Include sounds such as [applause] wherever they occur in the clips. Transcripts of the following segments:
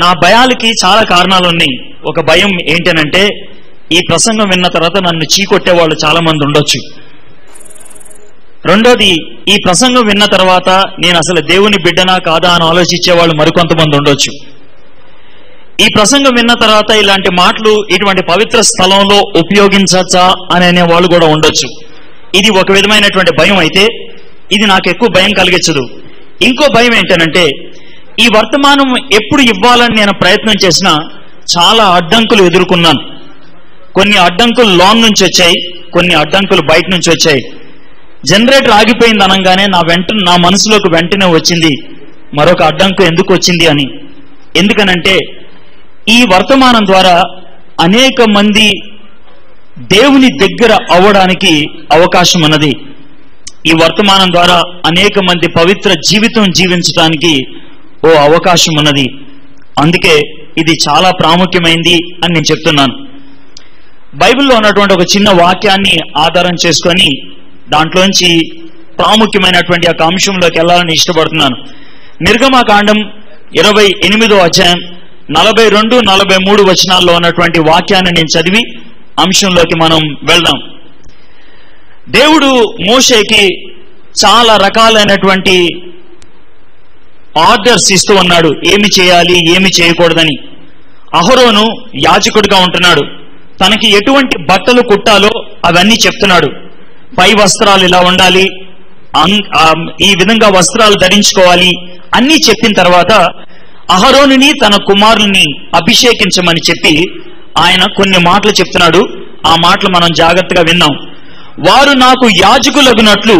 నా భయాలకి చాలా కారణాలు ఉన్నాయి ఒక భయం ఏంటనంటే ఈ ప్రసంగం విన్న తర్వాత నన్ను చీకొట్టే వాళ్ళు చాలా మంది ఉండొచ్చు. రెండోది ఈ ప్రసంగం విన్న తర్వాత నేను అసలు దేవుని బిడ్డనా కాదా అని ఆలోచించే వాళ్ళు మరికొంతమంది ఉండొచ్చు. ఈ ప్రసంగం విన్న తర్వాత ఇలాంటి మాటలు ఇటువంటి పవిత్ర స్థలంలో ఉపయోగించచ్చా అని అనే వాళ్ళు కూడా ఉండొచ్చు. ఇది ఒక విధమైనటువంటి భయం అయితే ఇది నాకు ఎక్కువ భయం కలిగించదు. ఇంకో భయం ఏంటనంటే ఈ వర్తమానం ఎప్పుడు ఇవ్వాలని నేను ప్రయత్నం చేసినా చాలా అడ్డంకులు ఎదుర్కొన్నాను. కొన్ని అడ్డంకులు లోన్ నుంచి వచ్చాయి కొన్ని అడ్డంకులు బయట నుంచి వచ్చాయి. జనరేటర్ ఆగిపోయింది అనగానే నా వెంట నా మనసులోకి వెంటనే వచ్చింది మరొక అడ్డంకు ఎందుకు వచ్చింది అని. ఎందుకనంటే ఈ వర్తమానం ద్వారా అనేక మంది దేవుని దగ్గర అవ్వడానికి అవకాశం ఉన్నది. ఈ వర్తమానం ద్వారా అనేక మంది పవిత్ర జీవితం జీవించడానికి ఓ అవకాశం ఉన్నది. అందుకే ఇది చాలా ప్రాముఖ్యమైంది అని నేను చెప్తున్నాను. బైబిల్లో ఉన్నటువంటి ఒక చిన్న వాక్యాన్ని ఆధారం చేసుకొని దాంట్లోంచి ప్రాముఖ్యమైనటువంటి ఒక అంశంలోకి వెళ్ళాలని ఇష్టపడుతున్నాను. నిర్గమాకాండం ఇరవై ఎనిమిదో అధ్యాయం నలభై రెండు నలభై మూడు వచనాల్లో ఉన్నటువంటి వాక్యాన్ని నేను చదివి అంశంలోకి మనం వెళ్దాం. దేవుడు మోషేకి చాలా రకాలైనటువంటి ఆర్డర్స్ ఇస్తూ ఉన్నాడు. ఏమి చేయాలి? ఏమి చేయకూడదని. అహరోను యాజకుడిగా ఉంటున్నాడు. తనకి ఎటువంటి బట్టలు కుట్టాలో అవన్నీ చెప్తున్నాడు. పై వస్త్రాలు ఇలా ఉండాలి. అం- ఈ విధంగా వస్త్రాలు ధరించుకోవాలి. అన్నీ చెప్పిన తర్వాత అహరోనుని తన కుమారుని అభిషేకించమని చెప్పి ఆయన కొన్ని మాటలు చెప్తున్నాడు. ఆ మాటలు మనం జాగ్రత్తగా విన్నాం. వారు నాకు యాజకులగునట్లు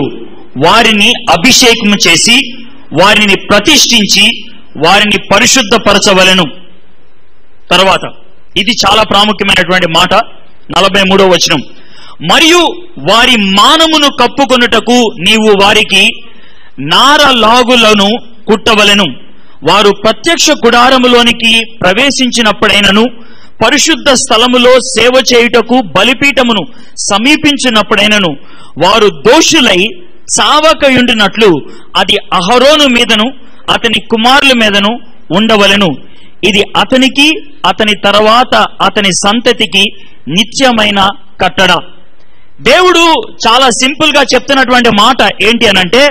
వారిని అభిషేకము చేసి వారిని ప్రతిష్ఠించి వారిని పరిశుద్ధపరచవలెను. తర్వాత ఇది చాలా ప్రాముఖ్యమైనటువంటి మాట నలభై మూడో వచనం. మరియు వారి మానమును కప్పుకొనుటకు నీవు వారికి నార లాగులను కుట్టవలెను. వారు ప్రత్యక్ష గుడారములోనికి ప్రవేశించినప్పుడైనను పరిశుద్ధ స్థలములో సేవ చేయుటకు బలిపీఠమును సమీపించినప్పుడైనను వారు దోషులై చావకయుండినట్లు అది అహరోను మీదను అతని కుమారుల మీదను ఉండవలెను. ఇది అతనికి అతని తర్వాత అతని సంతతికి నిత్యమైన కట్టడ. దేవుడు చాలా సింపుల్గా చెప్తున్నటువంటి మాట ఏంటి అనంటే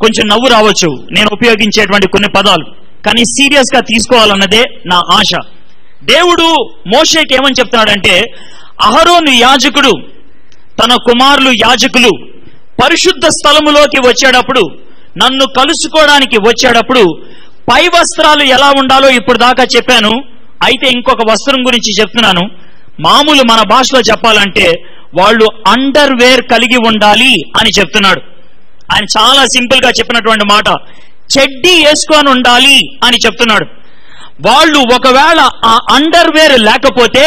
కొంచెం నవ్వు రావచ్చు. నేను ఉపయోగించేటువంటి కొన్ని పదాలు. కానీ సీరియస్గా తీసుకోవాలన్నదే నా ఆశ. దేవుడు మోషేకి ఏమని చెప్తున్నాడంటే అహరోను యాజకుడు తన కుమారులు యాజకులు పరిశుద్ధ స్థలములోకి వచ్చేటప్పుడు నన్ను కలుసుకోవడానికి వచ్చేటప్పుడు పై వస్త్రాలు ఎలా ఉండాలో ఇప్పుడు దాకా చెప్పాను. అయితే ఇంకొక వస్త్రం గురించి చెప్తున్నాను. మామూలు మన భాషలో చెప్పాలంటే వాళ్ళు అండర్ వేర్ కలిగి ఉండాలి అని చెప్తున్నాడు. ఆయన చాలా సింపుల్గా చెప్పినటువంటి మాట. చెడ్డీ వేసుకొని ఉండాలి అని చెప్తున్నాడు. వాళ్ళు ఒకవేళ ఆ అండర్ వేర్ లేకపోతే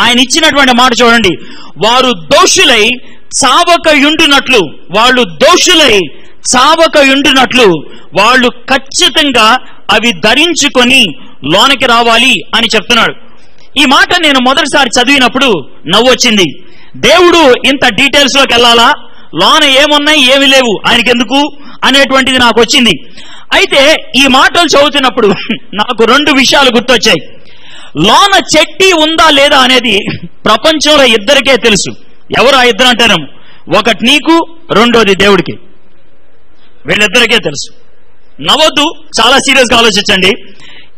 ఆయన ఇచ్చినటువంటి మాట చూడండి. వారు దోషులై చావక యుండునట్లు వాళ్ళు దోషులై చావక యుండునట్లు వాళ్ళు ఖచ్చితంగా అవి ధరించుకొని లోనకి రావాలి అని చెప్తున్నాడు. ఈ మాట నేను మొదటిసారి చదివినప్పుడు నవ్వొచ్చింది. దేవుడు ఇంత డీటెయిల్స్లోకి వెళ్ళాలా? లోన ఏమున్నాయి ఏమి లేవు ఆయనకి ఎందుకు అనేటువంటిది నాకు వచ్చింది అయితే ఈ మాటలు చదువుతున్నప్పుడు [laughs] నాకు రెండు విషయాలు గుర్తొచ్చాయి. లోన చెట్టి ఉందా లేదా అనేది ప్రపంచంలో ఇద్దరికే తెలుసు. ఎవరు ఆ ఇద్దరు అంటారేమో ఒకటి నీకు రెండోది దేవుడికి. వీళ్ళిద్దరికే తెలుసు. నవ్వద్దు చాలా సీరియస్గా ఆలోచించండి.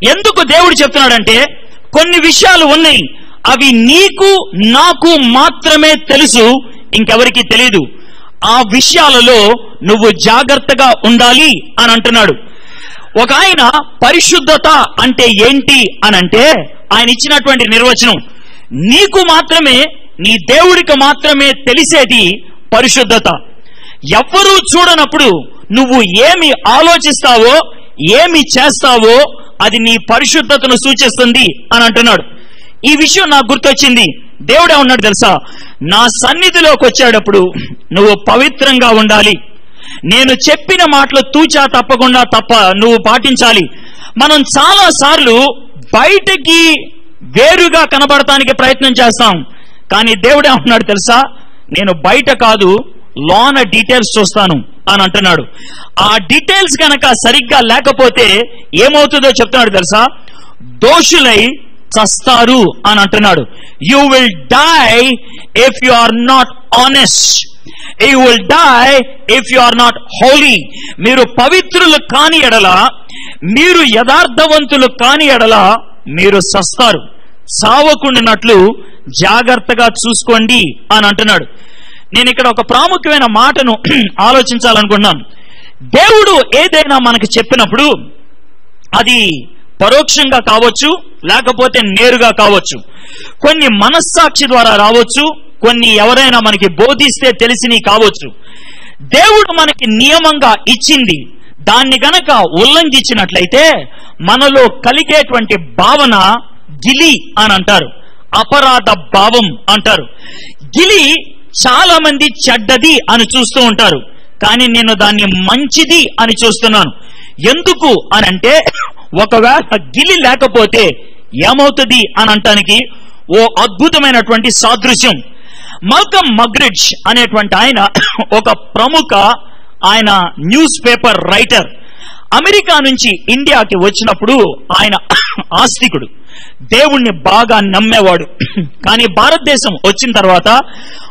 ఎందుకు దేవుడు చెప్తున్నాడంటే కొన్ని విషయాలు ఉన్నాయి. అవి నీకు నాకు మాత్రమే తెలుసు ఇంకెవరికి తెలియదు ఆ విషయాలలో నువ్వు జాగ్రత్తగా ఉండాలి అని అంటున్నాడు. ఒక ఆయన పరిశుద్ధత అంటే ఏంటి అని అంటే ఆయన ఇచ్చినటువంటి నిర్వచనం నీకు మాత్రమే నీ దేవుడికి మాత్రమే తెలిసేది పరిశుద్ధత. ఎవ్వరూ చూడనప్పుడు నువ్వు ఏమి ఆలోచిస్తావో ఏమి చేస్తావో అది నీ పరిశుద్ధతను సూచిస్తుంది అని అంటున్నాడు. ఈ విషయం నాకు గుర్తొచ్చింది. దేవుడే ఉన్నాడు తెలుసా? నా సన్నిధిలోకి వచ్చేటప్పుడు నువ్వు పవిత్రంగా ఉండాలి. నేను చెప్పిన మాటలు తూచా తప్పకుండా తప్ప నువ్వు పాటించాలి. మనం చాలా సార్లు బయటకి వేరుగా కనబడటానికి ప్రయత్నం చేస్తాం. కానీ దేవుడే అంటున్నాడు తెలుసా? నేను బయట కాదు లోన డీటెయిల్స్ చూస్తాను అని అంటున్నాడు. ఆ డీటెయిల్స్ కనుక సరిగ్గా లేకపోతే ఏమవుతుందో చెప్తున్నాడు తెలుసా? దోషులై చస్తారు అని అంటున్నాడు. You will die if you are not honest you will die if you are not holy మీరు పవిత్రులు కాని ఎడల మీరు యథార్థవంతులు కాని ఎడల మీరు సస్తారు సావకుండినట్లు జాగ్రత్తగా చూసుకోండి అని అంటున్నాడు. నేను ఇక్కడ ఒక ప్రాముఖ్యమైన మాటను [clears throat] ఆలోచించాలనుకున్నాను దేవుడు ఏదైనా మనకు చెప్పినప్పుడు అది పరోక్షంగా కావచ్చు లేకపోతే నేరుగా కావచ్చు. కొన్ని మనస్సాక్షి ద్వారా రావచ్చు కొన్ని ఎవరైనా మనకి బోధిస్తే తెలిసినవి కావచ్చు. దేవుడు మనకి నియమంగా ఇచ్చింది. దాన్ని గనక ఉల్లంఘించినట్లయితే మనలో కలిగేటువంటి భావన గిలి అని అంటారు. అపరాధ భావం అంటారు. గిలి చాలా మంది చెడ్డది అని చూస్తూ ఉంటారు. కానీ నేను దాన్ని మంచిది అని చూస్తున్నాను. ఎందుకు అని అంటే ఒకవేళ గిలి లేకపోతే ఏమవుతుంది అని అంటానికి ఓ అద్భుతమైనటువంటి సాదృశ్యం. మల్కమ్ మగ్రిడ్జ్ అనేటువంటి ఆయన [coughs] ఒక ప్రముఖ ఆయన న్యూస్ పేపర్ రైటర్. అమెరికా నుంచి ఇండియాకి వచ్చినప్పుడు ఆయన [coughs] ఆస్తికుడు. దేవుణ్ణి బాగా నమ్మేవాడు. కానీ భారతదేశం వచ్చిన తర్వాత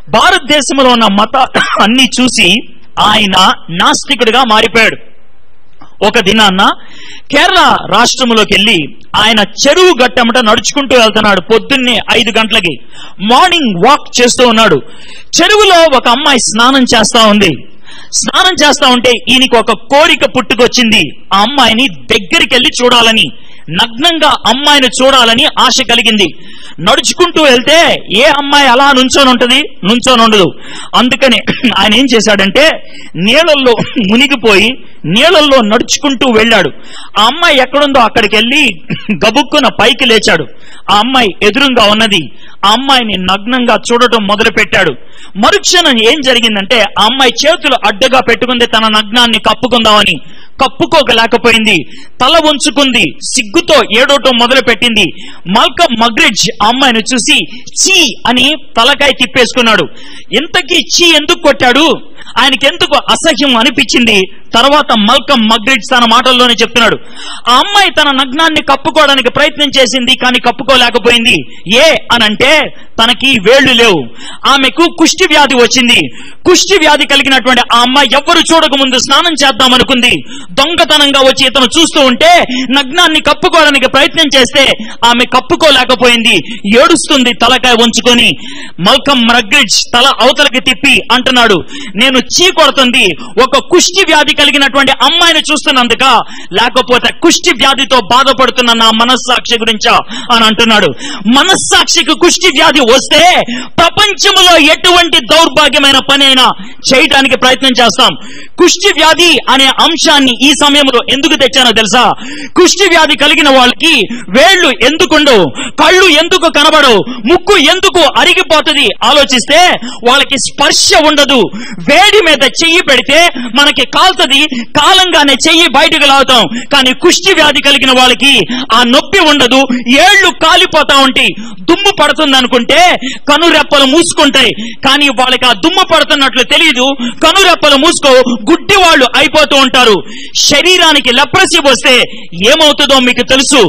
భారతదేశంలో ఉన్న మత అన్ని చూసి ఆయన నాస్తికుడిగా మారిపోయాడు. ఒక దినాన్న కేరళ రాష్ట్రంలోకి వెళ్ళి ఆయన చెరువు గట్టమట నడుచుకుంటూ వెళ్తున్నాడు పొద్దున్నే ఐదు గంటలకి. మార్నింగ్ వాక్ చేస్తూ ఉన్నాడు. చెరువులో ఒక అమ్మాయి స్నానం చేస్తా ఉంది. స్నానం చేస్తా ఉంటే ఈయనకి ఒక కోరిక పుట్టుకొచ్చింది. ఆ అమ్మాయిని దగ్గరికి వెళ్ళి చూడాలని. నగ్నంగా అమ్మాయిని చూడాలని ఆశ కలిగింది. నడుచుకుంటూ వెళ్తే ఏ అమ్మాయి అలా నుంచొని ఉంటుంది నుంచొని ఉండదు అందుకని [clears throat] ఆయన ఏం చేశాడంటే నీళ్ళల్లో మునిగిపోయి నీళ్ళల్లో నడుచుకుంటూ వెళ్ళాడు. ఆ అమ్మాయి ఎక్కడుందో అక్కడికి వెళ్ళి [clears throat] గబుక్కున పైకి లేచాడు. ఆ అమ్మాయి ఎదురుగా ఉన్నది. ఆ అమ్మాయిని నగ్నంగా చూడటం మొదలు పెట్టాడు మరుక్షణం ఏం జరిగిందంటే ఆ అమ్మాయి చేతులు అడ్డగా పెట్టుకుంది తన నగ్నాన్ని కప్పుకుందామని. కప్పుకోగలేకపోయింది తల ఉంచుకుంది సిగ్గుతో ఏడోటం మొదలు పెట్టింది మల్కమ్ మగ్రిడ్జ్ ఆ అమ్మాయిని చూసి చీ అని తలకాయ తిప్పేసుకున్నాడు. ఇంతకీ చీ ఎందుకు కొట్టాడు? ఆయనకెందుకు అసహ్యం అనిపించింది? తర్వాత మల్కం మగ్రిడ్స్ తన మాటల్లోనే చెప్తున్నాడు ఆ అమ్మాయి తన నగ్నాన్ని కప్పుకోవడానికి ప్రయత్నం చేసింది కానీ కప్పుకోలేకపోయింది. ఏ అనంటే తనకి వేళ్ళు లేవు. ఆమెకు కుష్టి వ్యాధి వచ్చింది. కుష్టి వ్యాధి కలిగినటువంటి ఆ అమ్మాయి ఎవ్వరు చూడక ముందు స్నానం చేద్దాం అనుకుంది దొంగతనంగా వచ్చి ఇతను చూస్తూ ఉంటే నగ్నాన్ని కప్పుకోవడానికి ప్రయత్నం చేస్తే ఆమె కప్పుకోలేకపోయింది. ఏడుస్తుంది తలకాయ ఉంచుకొని మల్కం మగ్రిడ్జ్ తల అవతలకి తిప్పి అంటున్నాడు నేను చీ చీకొడుతుంది ఒక కుష్టి వ్యాధి కలిగినటువంటి అమ్మాయిని చూస్తున్నందుక లేకపోతే కుష్టి వ్యాధితో బాధపడుతున్న నా మనస్సాక్షి గురించా అని అంటున్నాడు. మనస్సాక్షికి కుష్టి వ్యాధి వస్తే ప్రపంచంలో ఎటువంటి దౌర్భాగ్యమైన పని అయినా చేయడానికి ప్రయత్నం చేస్తాం. కుష్టి వ్యాధి అనే అంశాన్ని ఈ సమయంలో ఎందుకు తెచ్చానో తెలుసా? కుష్టి వ్యాధి కలిగిన వాళ్ళకి వేళ్ళు ఎందుకుండవు కళ్ళు ఎందుకు కనబడవు? ముక్కు ఎందుకు అరిగిపోతుంది? ఆలోచిస్తే వాళ్ళకి స్పర్శ ఉండదు. వేడి మీద చెయ్యి పెడితే మనకి కాల్తది కాలంగానే చెయ్యి బయటకు లాగుతాం. కానీ కుష్టి వ్యాధి కలిగిన వాళ్ళకి ఆ నొప్పి ఉండదు ఏళ్ళు కాలిపోతా ఉంటాయి దుమ్ము పడుతుంది అనుకుంటే కనురెప్పలు మూసుకుంటాయి. కానీ వాళ్ళకి ఆ దుమ్ము పడుతున్నట్లు తెలియదు కనురెప్పలు మూసుకో గుడ్డి వాళ్ళు అయిపోతూ ఉంటారు. శరీరానికి లెప్రసి వస్తే ఏమవుతుందో మీకు తెలుసు.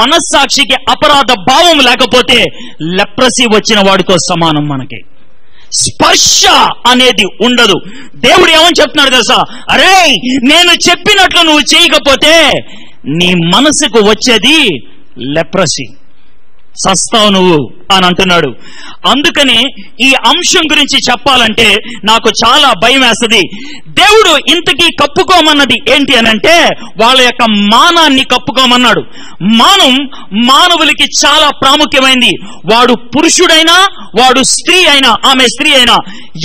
మనస్సాక్షికి అపరాధ భావం లేకపోతే లెప్రసి వచ్చిన వాడితో సమానం మనకి. స్పర్శ అనేది ఉండదు. దేవుడు ఏమని చెప్తున్నాడు తెలుసా? అరే నేను చెప్పినట్లు నువ్వు చేయకపోతే నీ మనసుకు వచ్చేది లెప్రసీ. సస్తావు నువ్వు అని అంటున్నాడు. అందుకని ఈ అంశం గురించి చెప్పాలంటే నాకు చాలా భయం వేస్తుంది. దేవుడు ఇంతకీ కప్పుకోమన్నది ఏంటి అని అంటే వాళ్ళ యొక్క మానాన్ని కప్పుకోమన్నాడు. మానం మానవులకి చాలా ప్రాముఖ్యమైంది. వాడు పురుషుడైనా వాడు స్త్రీ అయినా ఆమె స్త్రీ అయినా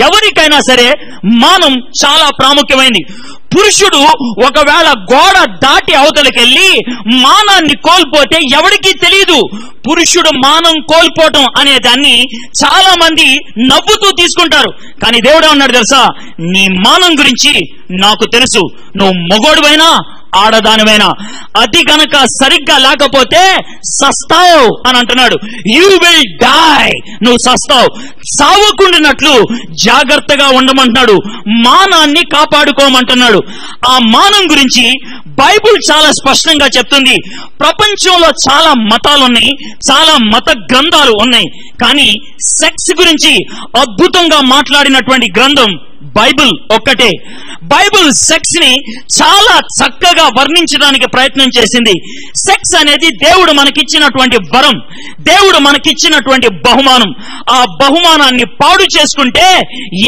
ఎవరికైనా సరే మానం చాలా ప్రాముఖ్యమైంది. పురుషుడు ఒకవేళ గోడ దాటి అవతలకెళ్ళి మానాన్ని కోల్పోతే ఎవరికీ తెలియదు పురుషుడు మానం కోల్పోవటం అనే దాన్ని చాలా మంది నవ్వుతూ తీసుకుంటారు. కానీ దేవుడు అన్నాడు తెలుసా? నీ మానం గురించి నాకు తెలుసు. నువ్వు మొగోడువైనా ఆడదానివైనా. అది గనక సరిగ్గా లేకపోతే సస్తావు అని అంటున్నాడు. యూ విల్ డై నువ్వు సస్తావు. సావకుండినట్లు జాగ్రత్తగా ఉండమంటున్నాడు. మానాన్ని కాపాడుకోమంటున్నాడు. ఆ మానం గురించి బైబుల్ చాలా స్పష్టంగా చెప్తుంది. ప్రపంచంలో చాలా మతాలు ఉన్నాయి చాలా మత గ్రంథాలు ఉన్నాయి. కానీ సెక్స్ గురించి అద్భుతంగా మాట్లాడినటువంటి గ్రంథం బైబిల్ ఒక్కటే. బైబిల్ సెక్స్ని చాలా చక్కగా వర్ణించడానికి ప్రయత్నం చేసింది. సెక్స్ అనేది దేవుడు మనకిచ్చినటువంటి వరం. దేవుడు మనకిచ్చినటువంటి బహుమానం. ఆ బహుమానాన్ని పాడు చేసుకుంటే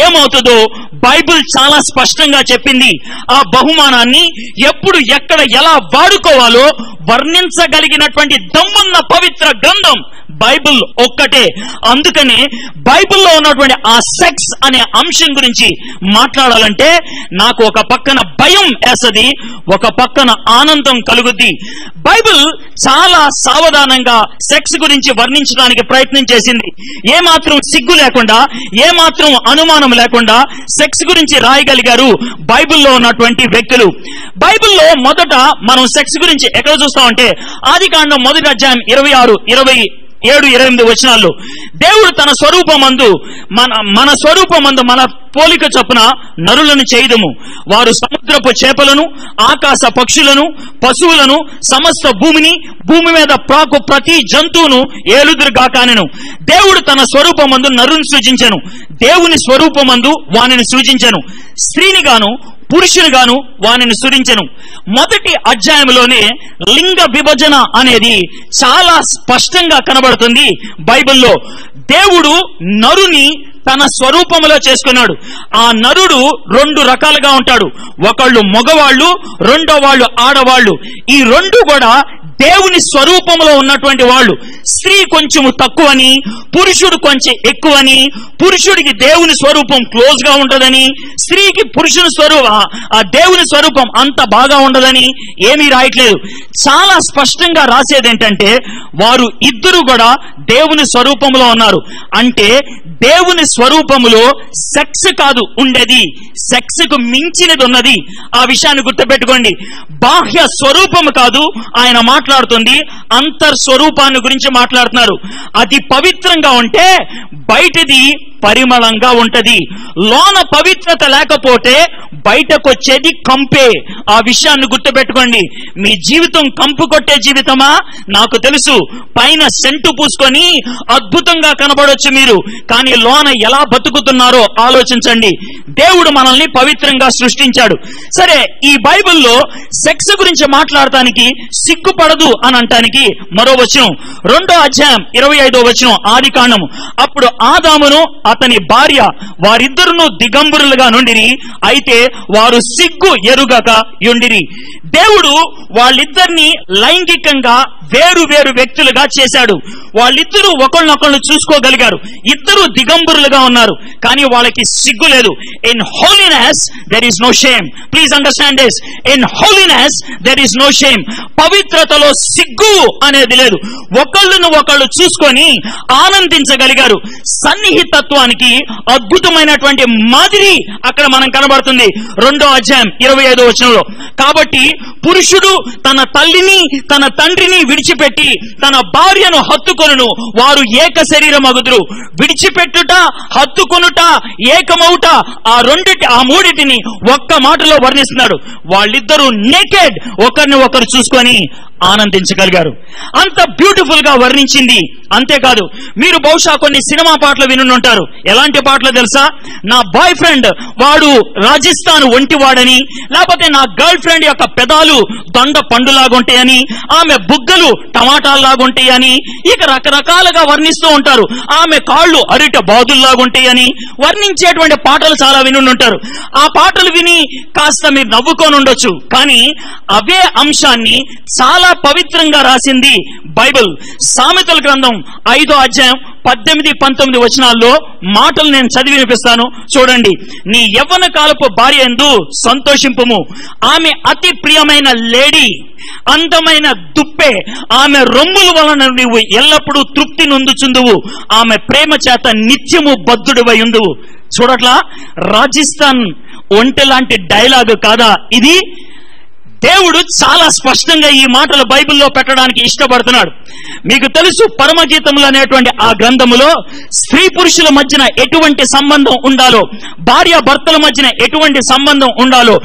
ఏమవుతుందో బైబిల్ చాలా స్పష్టంగా చెప్పింది. ఆ బహుమానాన్ని ఎప్పుడు ఎక్కడ ఎలా వాడుకోవాలో వర్ణించగలిగినటువంటి దమ్మున్న పవిత్ర గ్రంథం బైబిల్ ఒక్కటే. అందుకనే బైబిల్లో ఉన్నటువంటి ఆ సెక్స్ అనే అంశం గురించి మాట్లాడాలంటే నాకు ఒక పక్కన భయం వేసది ఒక పక్కన ఆనందం కలుగుద్ది. బైబిల్ చాలా సావధానంగా సెక్స్ గురించి వర్ణించడానికి ప్రయత్నం చేసింది. ఏమాత్రం సిగ్గు లేకుండా ఏమాత్రం అనుమానం లేకుండా సెక్స్ గురించి రాయగలిగారు బైబిల్లో ఉన్నటువంటి వ్యక్తులు. బైబిల్లో మొదట మనం సెక్స్ గురించి ఎక్కడ చూస్తామంటే ఆది కాండం మొదటి అధ్యాయం ఇరవై ఆరు ఇరవై ఏడు ఇరవై ఎనిమిది వచనాల్లో దేవుడు తన స్వరూపమందు మన మన స్వరూపమందు మన పోలిక చొప్పున నరులను చేయదము. వారు సముద్రపు చేపలను ఆకాశ పక్షులను పశువులను సమస్త భూమిని భూమి మీద ప్రాకు ప్రతి జంతువును ఏలుదురుగాకానెను. దేవుడు తన స్వరూపమందు నరుని సృజించెను దేవుని స్వరూపమందు వానిని సృజించెను స్త్రీని గాను పురుషులుగాను వానిని సురించెను మొదటి అధ్యాయంలోనే లింగ విభజన అనేది చాలా స్పష్టంగా కనబడుతుంది బైబిల్లో. దేవుడు నరుని తన స్వరూపములో చేసుకున్నాడు. ఆ నరుడు రెండు రకాలుగా ఉంటాడు. ఒకళ్ళు మగవాళ్ళు రెండో వాళ్ళు ఆడవాళ్ళు. ఈ రెండు కూడా దేవుని స్వరూపంలో ఉన్నటువంటి వాళ్ళు. స్త్రీ కొంచెము తక్కువని పురుషుడు కొంచెం ఎక్కువని పురుషుడికి దేవుని స్వరూపం క్లోజ్గా ఉంటదని స్త్రీకి పురుషుని స్వరూప ఆ దేవుని స్వరూపం అంత బాగా ఉండదని ఏమీ రాయట్లేదు. చాలా స్పష్టంగా రాసేది ఏంటంటే వారు ఇద్దరు కూడా దేవుని స్వరూపంలో ఉన్నారు. అంటే దేవుని స్వరూపములో సెక్స్ కాదు ఉండేది. సెక్స్కు మించినది ఉన్నది. ఆ విషయాన్ని గుర్తుపెట్టుకోండి. బాహ్య స్వరూపము కాదు ఆయన మాట్లాడుతుంది అంతర్ స్వరూపాన్ని గురించి మాట్లాడుతున్నారు. అది పవిత్రంగా ఉంటే బయటిది పరిమళంగా ఉంటది. లోన పవిత్రత లేకపోతే బయటకొచ్చేది కంపే. ఆ విషయాన్ని గుర్తుపెట్టుకోండి. మీ జీవితం కంపు కొట్టే జీవితమా? నాకు తెలుసు. పైన సెంటు పూసుకొని అద్భుతంగా కనబడొచ్చు మీరు. కానీ లోన ఎలా బతుకుతున్నారో ఆలోచించండి. దేవుడు మనల్ని పవిత్రంగా సృష్టించాడు. సరే ఈ బైబిల్లో సెక్స్ గురించి మాట్లాడటానికి సిగ్గుపడదు అని అంటానికి మరో వచనం. రెండో అధ్యాయం ఇరవై ఐదో వచనం ఆది కాండము అప్పుడు ఆదామును అతని భార్య వారిద్దరును దిగంబరులుగా నుండిరి. అయితే వారు సిగ్గు ఎరుగక యుండిరి. దేవుడు వాళ్ళిద్దరిని లైంగికంగా వేరు వేరు వ్యక్తులుగా చేశాడు. వాళ్ళిద్దరూ ఒకళ్ళనొకళ్ళు చూసుకోగలిగారు. ఇద్దరు దిగంబరులుగా ఉన్నారు. కానీ వాళ్ళకి సిగ్గు లేదు. In holiness there is no shame please understand this in holiness there is no shame పవిత్రతలో సిగ్గు అనేది లేదు. ఒకళ్ళను ఒకళ్ళు చూసుకొని ఆనందించగలిగారు. సన్నిహితత్వానికి అద్భుతమైనటువంటి మాదిరి అక్కడ మనం కనబడుతుంది. రెండో అధ్యాయం ఇరవై ఐదో వచనంలో. కాబట్టి పురుషుడు తన తల్లిని తన తండ్రిని విడిచిపెట్టి తన భార్యను హత్తుకొను వారు ఏక శరీరం అగుదురు విడిచిపెట్టుట హత్తుకొనుట ఏకమౌట ఆ రెండిటి ఆ మూడిటిని ఒక్క మాటలో వర్ణిస్తున్నాడు. వాళ్ళిద్దరూ నేకెడ్ ఒకరిని ఒకరు చూసుకొని money. ఆనందించగలిగారు. అంత బ్యూటిఫుల్గా వర్ణించింది. అంతేకాదు మీరు బహుశా కొన్ని సినిమా పాటలు వినుంటారు ఎలాంటి పాటలు తెలుసా? నా బాయ్ ఫ్రెండ్ వాడు రాజస్థాన్ ఒంటివాడని లేకపోతే నా గర్ల్ ఫ్రెండ్ యొక్క పెదాలు దొండ పండులాగుంటాయని ఆమె బుగ్గలు టమాటాల్లాగుంటాయని ఇక రకరకాలుగా వర్ణిస్తూ ఉంటారు. ఆమె కాళ్ళు అరిట బాదుల్లాగుంటాయని వర్ణించేటువంటి పాటలు చాలా వినుంటారు ఆ పాటలు విని కాస్త మీరు నవ్వుకొని ఉండొచ్చు కానీ అవే అంశాన్ని చాలా పవిత్రంగా రాసింది బైబిల్. సామెతల గ్రంథం ఐదో అధ్యాయం పద్దెనిమిది పంతొమ్మిది వచనాల్లో మాటలు నేను చదివి వినిపిస్తాను. చూడండి. నీ యవ్వన కాలపు భార్య ఎందు సంతోషింపుము. ఆమె అతి ప్రియమైన లేడీ అందమైన దుప్పే. ఆమె రొమ్ముల వలన నువ్వు ఎల్లప్పుడూ తృప్తి నొందుచుందువు. ఆమె ప్రేమ చేత నిత్యము బద్ధుడివై ఉండువు. చూడట్లా? రాజస్థాన్ ఒంటె లాంటి డైలాగ్ కాదా ఇది? దేవుడు చాలా స్పష్టంగా ఈ మాటలు బైబిల్లో పెట్టడానికి ఇష్టపడుతున్నాడు. మీకు తెలుసు పరమగీతములు అనేటువంటి ఆ గ్రంథములో స్త్రీ పురుషుల మధ్యన ఎటువంటి సంబంధం ఉండాలో భార్య భర్తల మధ్యన ఎటువంటి సంబంధం ఉండాలో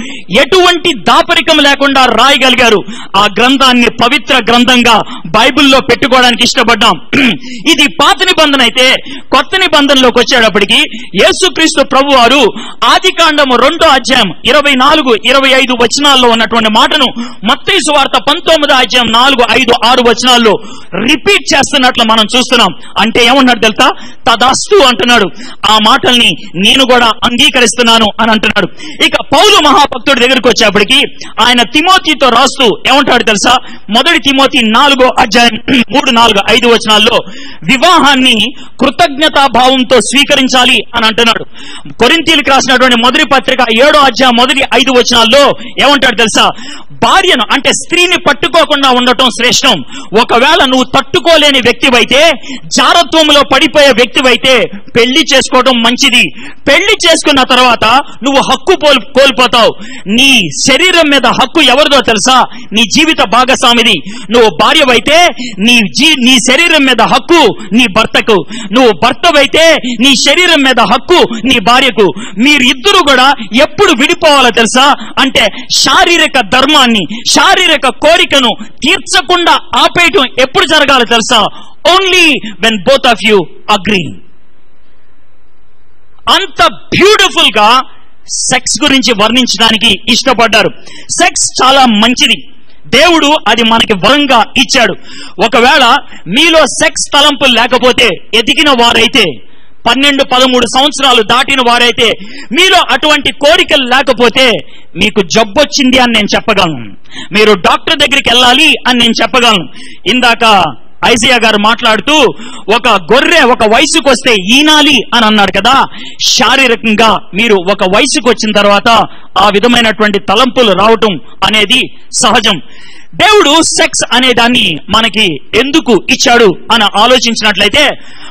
ఎటువంటి దాపరికం లేకుండా రాయగలిగారు. ఆ గ్రంథాన్ని పవిత్ర గ్రంథంగా బైబిల్లో పెట్టుకోవడానికి ఇష్టపడ్డాం. [clears throat] ఇది పాత నిబంధన అయితే కొత్త నిబంధనలోకి వచ్చేటప్పటికి యేసుక్రీస్తు ప్రభు వారు ఆది కాండము రెండో అధ్యాయం ఇరవై నాలుగు ఇరవై ఐదు వచనాల్లో ఉన్నటువంటి మాట మాటను మత్తయి సువార్త పంతొమ్మిది అధ్యాయం నాలుగు ఐదు ఆరు వచనాల్లో రిపీట్ చేస్తున్నట్లు మనం చూస్తున్నాం. అంటే ఏమన్నాడు తెలుతా తదాస్తు అంటున్నాడు. ఆ మాటల్ని నేను కూడా అంగీకరిస్తున్నాను అని అంటున్నాడు. ఇక పౌలు మహాభక్తుడి దగ్గరికి వచ్చేప్పటికి ఆయన తిమోతితో రాస్తూ ఏమంటాడు తెలుసా? మొదటి తిమోతి నాలుగో అధ్యాయం [clears throat] మూడు నాలుగు ఐదు వచనాల్లో వివాహాన్ని కృతజ్ఞతా భావంతో స్వీకరించాలి అని అంటున్నాడు. కొరింతీలకు రాసినటువంటి మొదటి పత్రిక ఏడో అధ్యాయం మొదటి ఐదు వచనాల్లో ఏమంటాడు తెలుసా? భార్యను అంటే స్త్రీని పట్టుకోకుండా ఉండటం శ్రేష్టం. ఒకవేళ నువ్వు తట్టుకోలేని వ్యక్తివైతే జారత్వంలో పడిపోయే వ్యక్తివైతే పెళ్ళి చేసుకోవడం మంచిది. పెళ్ళి చేసుకున్న తర్వాత నువ్వు హక్కు పోల్ కోల్పోతావు. నీ శరీరం మీద హక్కు ఎవరిదో తెలుసా? నీ జీవిత భాగస్వామిది. నువ్వు భార్యవైతే నీ జీ నీ శరీరం మీద హక్కు నీ భర్తకు. నువ్వు భర్తవైతే నీ శరీరం మీద హక్కు నీ భార్యకు. మీరిద్దరు కూడా ఎప్పుడు విడిపోవాలో తెలుసా? అంటే శారీరక ధర్మాన్ని శారీరక కోరికను తీర్చకుండా ఆపేయటం ఎప్పుడు జరగాలో తెలుసా? Only when both of you agree అంత బ్యూటిఫుల్గా సెక్స్ గురించి వర్ణించడానికి ఇష్టపడ్డారు. సెక్స్ చాలా మంచిది. దేవుడు అది మనకి వరంగా ఇచ్చాడు. ఒకవేళ మీలో సెక్స్ తలంపులు లేకపోతే ఎదిగిన వారైతే పన్నెండు పదమూడు సంవత్సరాలు దాటిన వారైతే మీలో అటువంటి కోరికలు లేకపోతే మీకు జబ్బొచ్చింది అని నేను చెప్పగలను. మీరు డాక్టర్ దగ్గరికి వెళ్ళాలి అని నేను చెప్పగలను. ఇందాక ఐజియా గారు మాట్లాడుతూ ఒక గొర్రె ఒక వయసుకు వస్తే ఈనాలి అని అన్నాడు కదా. శారీరకంగా మీరు ఒక వయసుకు వచ్చిన తర్వాత ఆ విధమైనటువంటి తలంపులు రావటం అనేది సహజం. దేవుడు సెక్స్ అనే దాన్ని మనకి ఎందుకు ఇచ్చాడు అని ఆలోచించినట్లయితే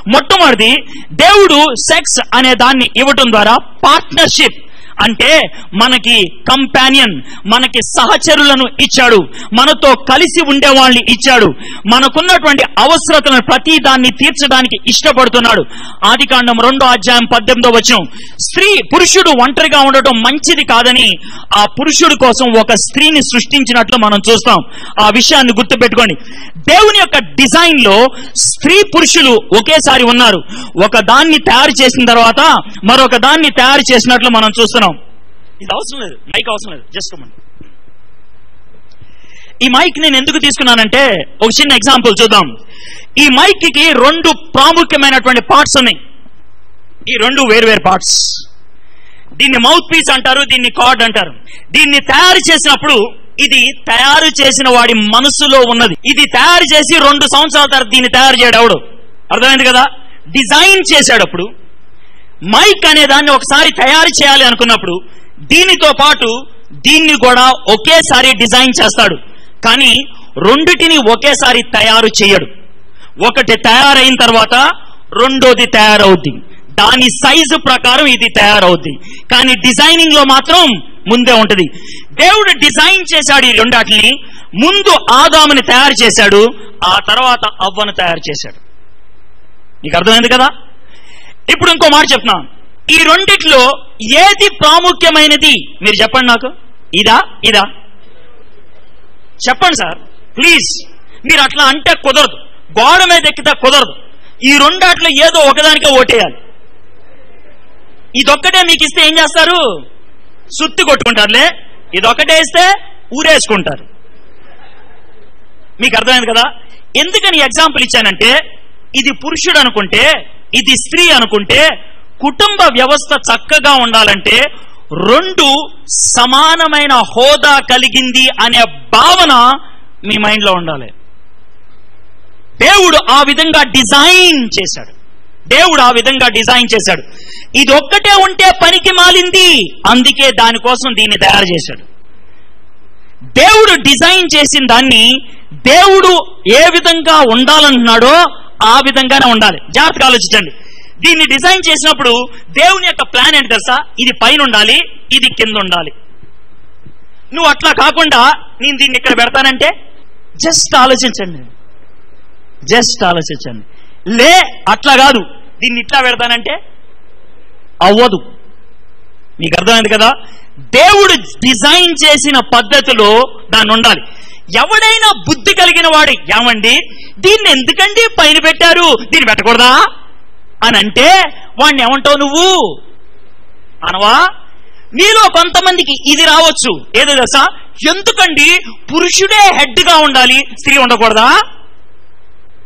మొట్టమొదటి దేవుడు సెక్స్ అనే దాన్ని ఇవ్వటం ద్వారా పార్ట్నర్షిప్ అంటే మనకి కంపానియన్ మనకి సహచరులను ఇచ్చాడు. మనతో కలిసి ఉండే వాళ్ళని ఇచ్చాడు. మనకున్నటువంటి అవసరతలను ప్రతి దాన్ని తీర్చడానికి ఇష్టపడుతున్నాడు. ఆది కాండం రెండో అధ్యాయం పద్దెనిమిదో వచ్చిన స్త్రీ పురుషుడు ఒంటరిగా ఉండటం మంచిది కాదని ఆ పురుషుడు కోసం ఒక స్త్రీని సృష్టించినట్లు మనం చూస్తాం. ఆ విషయాన్ని గుర్తుపెట్టుకోండి. దేవుని యొక్క డిజైన్లో స్త్రీ పురుషులు ఒకేసారి ఉన్నారు. ఒక దాన్ని తయారు చేసిన తర్వాత మరొక దాన్ని తయారు చేసినట్లు మనం చూస్తున్నాం. ఇది అవసరం లేదు. మైక్ అవసరం లేదు. జస్ట్ ఈ మైక్ నేను ఎందుకు తీసుకున్నానంటే ఒక చిన్న ఎగ్జాంపుల్ చూద్దాం. ఈ మైక్కి రెండు ప్రాముఖ్యమైనటువంటి పార్ట్స్ ఉన్నాయి. ఈ రెండు వేరు పార్ట్స్ దీన్ని మౌత్ పీస్ అంటారు దీన్ని కార్డ్ అంటారు. దీన్ని తయారు చేసినప్పుడు ఇది తయారు చేసిన వాడి మనసులో ఉన్నది. ఇది తయారు చేసి రెండు సంవత్సరాల తర్వాత దీన్ని తయారు చేయడం ఎవడు? అర్థమైంది కదా? డిజైన్ చేసేటప్పుడు మైక్ అనే దాన్ని ఒకసారి తయారు చేయాలి అనుకున్నప్పుడు దీనితో పాటు దీన్ని కూడా ఒకేసారి డిజైన్ చేస్తాడు. కానీ రెండిటిని ఒకేసారి తయారు చేయడు. ఒకటి తయారైన తర్వాత రెండోది తయారవుద్ది. దాని సైజు ప్రకారం ఇది తయారవుద్ది. కానీ డిజైనింగ్లో మాత్రం ముందే ఉంటది. దేవుడు డిజైన్ చేశాడు ఈ రెండాటిని ముందు ఆదాముని తయారు చేశాడు. ఆ తర్వాత అవ్వను తయారు చేశాడు. నీకు అర్థమైంది కదా? ఇప్పుడు ఇంకో మాట చెప్తున్నా. ఈ రెండిట్లో ఏది ప్రాముఖ్యమైనది? మీరు చెప్పండి నాకు. ఇదా? ఇదా? చెప్పండి సార్. ప్లీజ్. మీరు అట్లా అంటే కుదరదు. గోడ మీద ఎక్కితే కుదరదు. ఈ రెండాట్లో ఏదో ఒకదానికే ఓటేయాలి. ఇదొక్కటే మీకు ఇస్తే ఏం చేస్తారు? సుత్తి కొట్టుకుంటారులే. ఇదొక్కటే ఇస్తే ఊరేసుకుంటారు. మీకు అర్థమైంది కదా? ఎందుకని ఎగ్జాంపుల్ ఇచ్చానంటే ఇది పురుషుడు అనుకుంటే ఇది స్త్రీ అనుకుంటే కుటుంబ వ్యవస్థ చక్కగా ఉండాలంటే రెండు సమానమైన హోదా కలిగింది అనే భావన మీ మైండ్లో ఉండాలి. దేవుడు ఆ విధంగా డిజైన్ చేశాడు. దేవుడు ఆ విధంగా డిజైన్ చేశాడు. ఇది ఒక్కటే ఉంటే పనికి మాలింది. అందుకే దానికోసం దీన్ని తయారు చేశాడు. దేవుడు డిజైన్ చేసిన దాన్ని దేవుడు ఏ విధంగా ఉండాలంటున్నాడో ఆ విధంగానే ఉండాలి. జాగ్రత్తగా ఆలోచించండి. దీన్ని డిజైన్ చేసినప్పుడు దేవుని యొక్క ప్లాన్ ఏంటి తెలుసా? ఇది పైన ఉండాలి ఇది కింద ఉండాలి నువ్వు అట్లా కాకుండా నేను దీన్ని ఇక్కడ పెడతానంటే జస్ట్ ఆలోచించండి. జస్ట్ ఆలోచించండి. లే అట్లా కాదు. దీన్ని ఇట్లా పెడతానంటే అవ్వదు. నీకు అర్థమైంది కదా? దేవుడు డిజైన్ చేసిన పద్ధతిలో దాన్ని ఉండాలి. ఎవడైనా బుద్ధి కలిగిన వాడు ఏమండి? దీన్ని ఎందుకండి పైన పెట్టారు? దీన్ని పెట్టకూడదా? అని అంటే వాడిని ఏమంటావు నువ్వు? అనవా? నీలో కొంతమందికి ఇది రావచ్చు. ఏదో తెలుసా? ఎందుకండి పురుషుడే హెడ్గా ఉండాలి స్త్రీ ఉండకూడదా?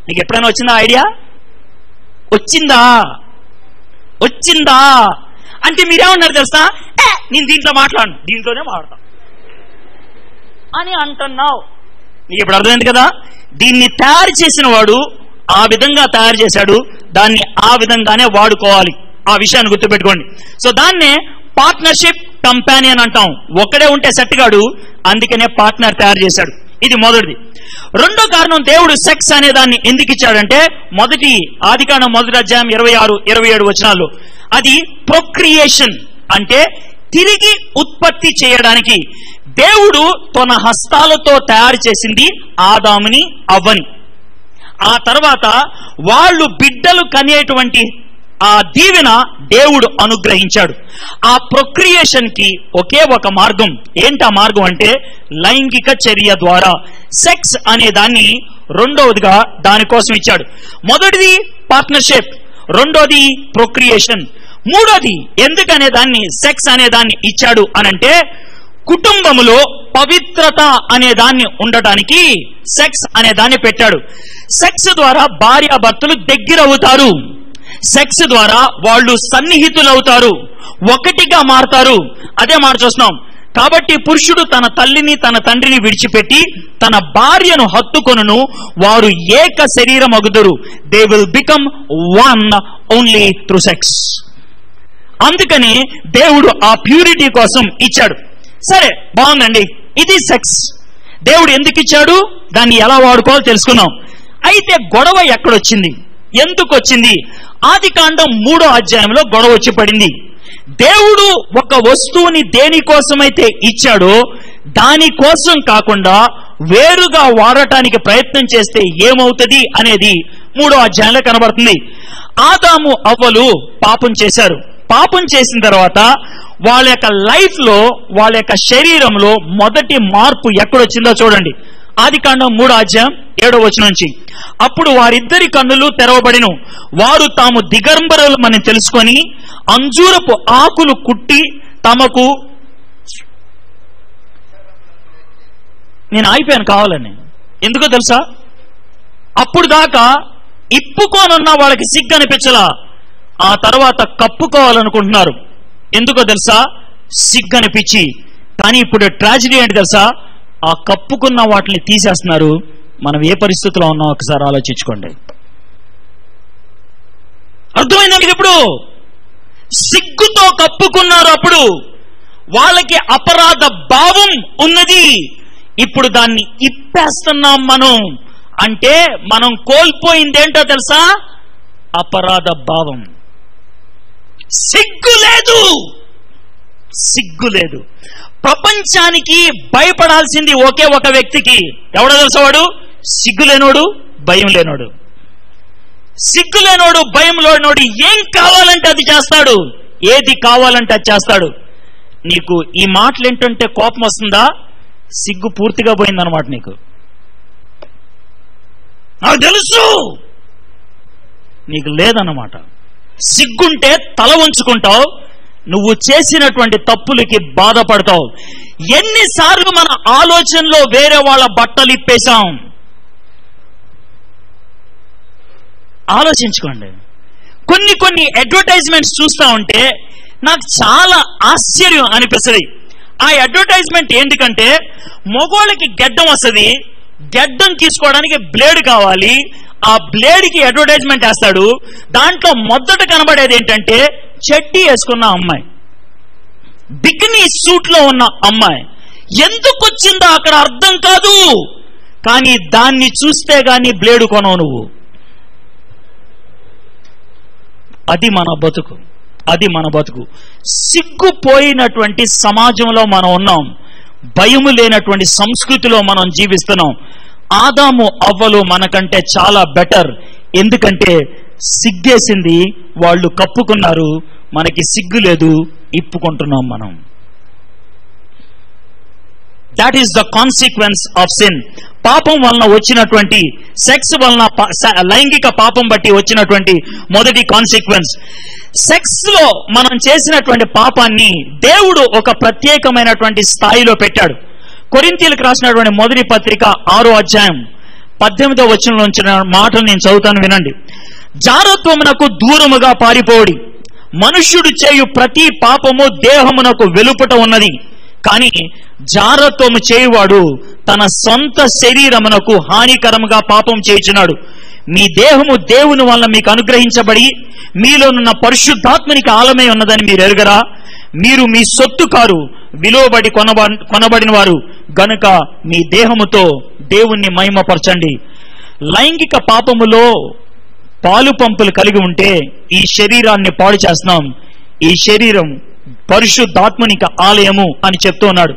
నీకు ఎప్పుడైనా వచ్చిందా ఐడియా? వచ్చిందా? వచ్చిందా? అంటే మీరేమన్నారు తెలుసా? "ఏ, నేను దీంట్లో మాట్లాడను. దీంట్లోనే మాట్లాడతా. అని అంటున్నావు. నీకు ఇప్పుడు అర్థమైంది కదా? దీన్ని తయారు చేసిన వాడు ఆ విధంగా తయారు చేశాడు దాన్ని ఆ విధంగానే వాడుకోవాలి. ఆ విషయాన్ని గుర్తుపెట్టుకోండి. సో దాన్నే పార్ట్నర్షిప్ కంపానియన్ అంటాం. ఒక్కడే ఉంటే సెట్గాడు అందుకనే పార్ట్నర్ తయారు చేశాడు. ఇది మొదటిది. రెండో కారణం దేవుడు సెక్స్ అనే దాన్ని ఎందుకు ఇచ్చాడంటే మొదటి ఆదికాండం మొదటి అధ్యాయం ఇరవై ఆరు ఇరవై ఏడు వచనాలు అది ప్రొక్రియేషన్ అంటే తిరిగి ఉత్పత్తి చేయడానికి. దేవుడు తన హస్తాలతో తయారు చేసింది ఆదాముని అవ్వని. ఆ తర్వాత వాళ్ళు బిడ్డలు కనేటువంటి ఆ దీవెన దేవుడు అనుగ్రహించాడు. ఆ ప్రొక్రియేషన్కి ఒకే ఒక మార్గం. ఏంటి ఆ మార్గం అంటే లైంగిక చర్య ద్వారా. సెక్స్ అనే దాన్ని రెండవదిగా దానికోసం ఇచ్చాడు. మొదటిది పార్ట్నర్షిప్ రెండోది ప్రొక్రియేషన్ మూడోది ఎందుకనే దాన్ని సెక్స్ అనే దాన్ని ఇచ్చాడు అనంటే కుటుంబములో పవిత్రత అనే దాన్ని ఉండటానికి సెక్స్ అనే దాన్ని పెట్టాడు. సెక్స్ ద్వారా భార్య భర్తలు దగ్గర దగ్గరవుతారు సెక్స్ ద్వారా వాళ్ళు సన్నిహితులవుతారు. ఒకటిగా మారతారు. అదే మాట చూస్తున్నాం. కాబట్టి పురుషుడు తన తల్లిని తన తండ్రిని విడిచిపెట్టి తన భార్యను హత్తుకొనును. వారు ఏక శరీరం అగుదురు they will become one only through sex అందుకని దేవుడు ఆ ప్యూరిటీ కోసం ఇచ్చాడు. సరే బాగుందండి. ఇది సెక్స్ దేవుడు ఎందుకు ఇచ్చాడు? దాన్ని ఎలా వాడుకోవాలో తెలుసుకున్నాం అయితే గొడవ ఎక్కడొచ్చింది? ఎందుకు వచ్చింది ఆది కాండం మూడో అధ్యాయంలో గొడవ వచ్చి పడింది. దేవుడు ఒక వస్తువుని దేనికోసమైతే ఇచ్చాడో దానికోసం కాకుండా వేరుగా వాడటానికి ప్రయత్నం చేస్తే ఏమవుతుంది అనేది మూడో అధ్యాయంలో కనబడుతుంది. ఆదాము అవ్వలు పాపం చేశారు. పాపం చేసిన తర్వాత వాళ్ళ యొక్క లైఫ్లో వాళ్ళ యొక్క శరీరంలో మొదటి మార్పు ఎక్కడొచ్చిందో చూడండి. ఆది కాండం మూడో అధ్యాయం ఏడో వచ్చిన నుంచి. అప్పుడు వారిద్దరి కన్నులు తెరవబడిను. వారు తాము దిగంబరులమని తెలుసుకొని అంజూరపు ఆకులు కుట్టి తమకు నేను ఆగిపోయాను కావాలని. ఎందుకో తెలుసా? అప్పుడు దాకా ఇప్పుకోనున్న వాళ్ళకి సిగ్గు అనిపించలా ఆ తర్వాత కప్పుకోవాలనుకుంటున్నారు. ఎందుకో తెలుసా? సిగ్గు అనిపించి కానీ ఇప్పుడు ట్రాజిడీ ఏంటి తెలుసా? ఆ కప్పుకున్న వాటిని తీసేస్తున్నారు. మనం ఏ పరిస్థితిలో ఉన్నాం ఒకసారి ఆలోచించుకోండి. అర్థమైందా మీకు ఇప్పుడు? సిగ్గుతో కప్పుకున్నారు అప్పుడు. వాళ్ళకి అపరాధ భావం ఉన్నది. ఇప్పుడు దాన్ని ఇప్పేస్తున్నాం మనం. అంటే మనం కోల్పోయింది ఏంటో తెలుసా? అపరాధ భావం. సిగ్గు లేదు. సిగ్గు లేదు. ప్రపంచానికి భయపడాల్సింది ఒకే ఒక వ్యక్తికి. ఎవడో తెలుసవాడు సిగ్గు లేనోడు భయం లేనోడు. సిగ్గు లేనోడు భయం లేనోడు ఏం కావాలంటే అది చేస్తాడు. ఏది కావాలంటే అది చేస్తాడు. నీకు ఈ మాటలు ఏంటంటే కోపం వస్తుందా? సిగ్గు పూర్తిగా పోయిందనమాట నీకు. నాకు తెలుసు. నీకు లేదన్నమాట. సిగ్గుంటే తల ఉంచుకుంటావు నువ్వు చేసినటువంటి తప్పులకి బాధపడతావు. ఎన్నిసార్లు మన ఆలోచనలో వేరే వాళ్ళ బట్టలు ఇప్పేశాం? ఆలోచించుకోండి. కొన్ని కొన్ని అడ్వర్టైజ్మెంట్స్ చూస్తా ఉంటే నాకు చాలా ఆశ్చర్యం అనిపిస్తుంది. ఆ అడ్వర్టైజ్మెంట్ ఏంటికంటే మగోళ్ళకి గెడ్డం వస్తుంది గెడ్డం తీసుకోవడానికి బ్లేడ్ కావాలి. ఆ బ్లేడ్కి అడ్వర్టైజ్మెంట్ వేస్తాడు. దాంట్లో మొదట కనబడేది ఏంటంటే చెడ్డీ వేసుకున్న అమ్మాయి. బిగ్నీ సూట్లో ఉన్న అమ్మాయి. ఎందుకు వచ్చిందో అక్కడ అర్థం కాదు. కానీ దాన్ని చూస్తే గాని బ్లేడు కొనవు నువ్వు. అది మన బతుకు. అది మన బతుకు. సిగ్గుపోయినటువంటి సమాజంలో మనం ఉన్నాం. భయము లేనటువంటి సంస్కృతిలో మనం జీవిస్తున్నాం. ఆదాము అవ్వలు మనకంటే చాలా బెటర్ ఎందుకంటే సిగ్గేసింది వాళ్ళు కప్పుకున్నారు మనకి సిగ్గు లేదు ఇప్పుకుంటున్నాం మనం. That is the consequence of sin పాపం వలన వచ్చినటువంటి సెక్స్ వలన పా- లైంగిక పాపం బట్టి వచ్చినటువంటి మొదటి కాన్సిక్వెన్స్ సెక్స్లో మనం చేసినటువంటి పాపాన్ని దేవుడు ఒక ప్రత్యేకమైనటువంటి స్థాయిలో పెట్టాడు. కొరింతీలకు రాసినటువంటి మొదటి పత్రిక ఆరో అధ్యాయం పద్దెనిమిదో వచనంలో ఉంచిన మాటలు నేను చదువుతాను వినండి. జారత్వమునకు దూరముగా పారిపోడి మనుష్యుడు చేయు ప్రతి పాపము దేహమునకు వెలుపట ఉన్నది. కానీ జారత్వము చేయువాడు తన సొంత శరీరమునకు హానికరముగా పాపం చేయుచున్నాడు. మీ దేహము దేవుని వల్ల మీకు అనుగ్రహించబడి మీలోనున్న పరిశుద్ధాత్మనికి ఆలమై ఉన్నదని మీరు ఎరుగరా? మీరు మీ సొత్తు కారు విలువబడి కొనబ కొనబడిన వారు గనుక మీ దేహముతో దేవుణ్ణి మహిమపరచండి. లైంగిక పాపములో పాలు పంపులు కలిగి ఉంటే ఈ శరీరాన్ని పాడు చేస్తున్నాం. ఈ శరీరం పరిశుద్ధాత్మనిక ఆలయము అని చెప్తూ ఉన్నాడు.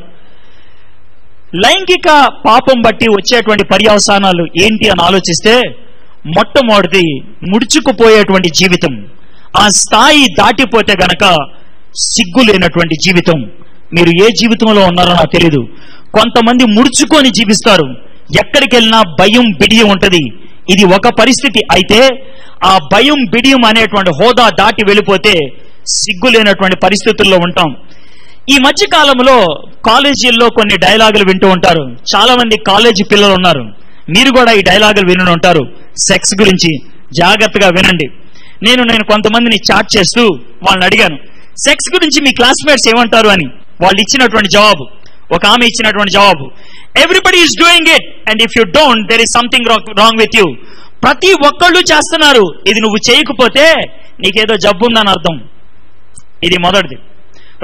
లైంగిక పాపం బట్టి వచ్చేటువంటి పర్యవసానాలు ఏంటి అని ఆలోచిస్తే మొట్టమొదటిది ముడుచుకుపోయేటువంటి జీవితం ఆ స్థాయి దాటిపోతే గనక సిగ్గు లేనటువంటి జీవితం. మీరు ఏ జీవితంలో ఉన్నారో నాకు తెలియదు కొంతమంది ముడుచుకొని జీవిస్తారు. ఎక్కడికి వెళ్ళినా భయం బిడియం ఉంటుంది. ఇది ఒక పరిస్థితి. అయితే ఆ భయం బిడియం అనేటువంటి హోదా దాటి వెళ్ళిపోతే సిగ్గు లేనటువంటి పరిస్థితుల్లో ఉంటాం. ఈ మధ్య కాలంలో కాలేజీల్లో కొన్ని డైలాగులు వింటూ ఉంటారు. చాలా మంది కాలేజీ పిల్లలు ఉన్నారు. మీరు కూడా ఈ డైలాగులు విని ఉంటారు. సెక్స్ గురించి జాగ్రత్తగా వినండి. నేను నేను కొంతమందిని చాట్ చేస్తూ వాళ్ళని అడిగాను. సెక్స్ గురించి మీ క్లాస్మేట్స్ ఏమంటారు అని. వాళ్ళు ఇచ్చినటువంటి జవాబు. ఒక ఆమె ఇచ్చినటువంటి జవాబు. Everybody is doing it and if you don't there is something wrong with you ప్రతి ఒక్కళ్ళు చేస్తున్నారు. ఇది నువ్వు చేయకపోతే నీకేదో జబ్బు ఉందని అర్థం. ఇది మొదటిది.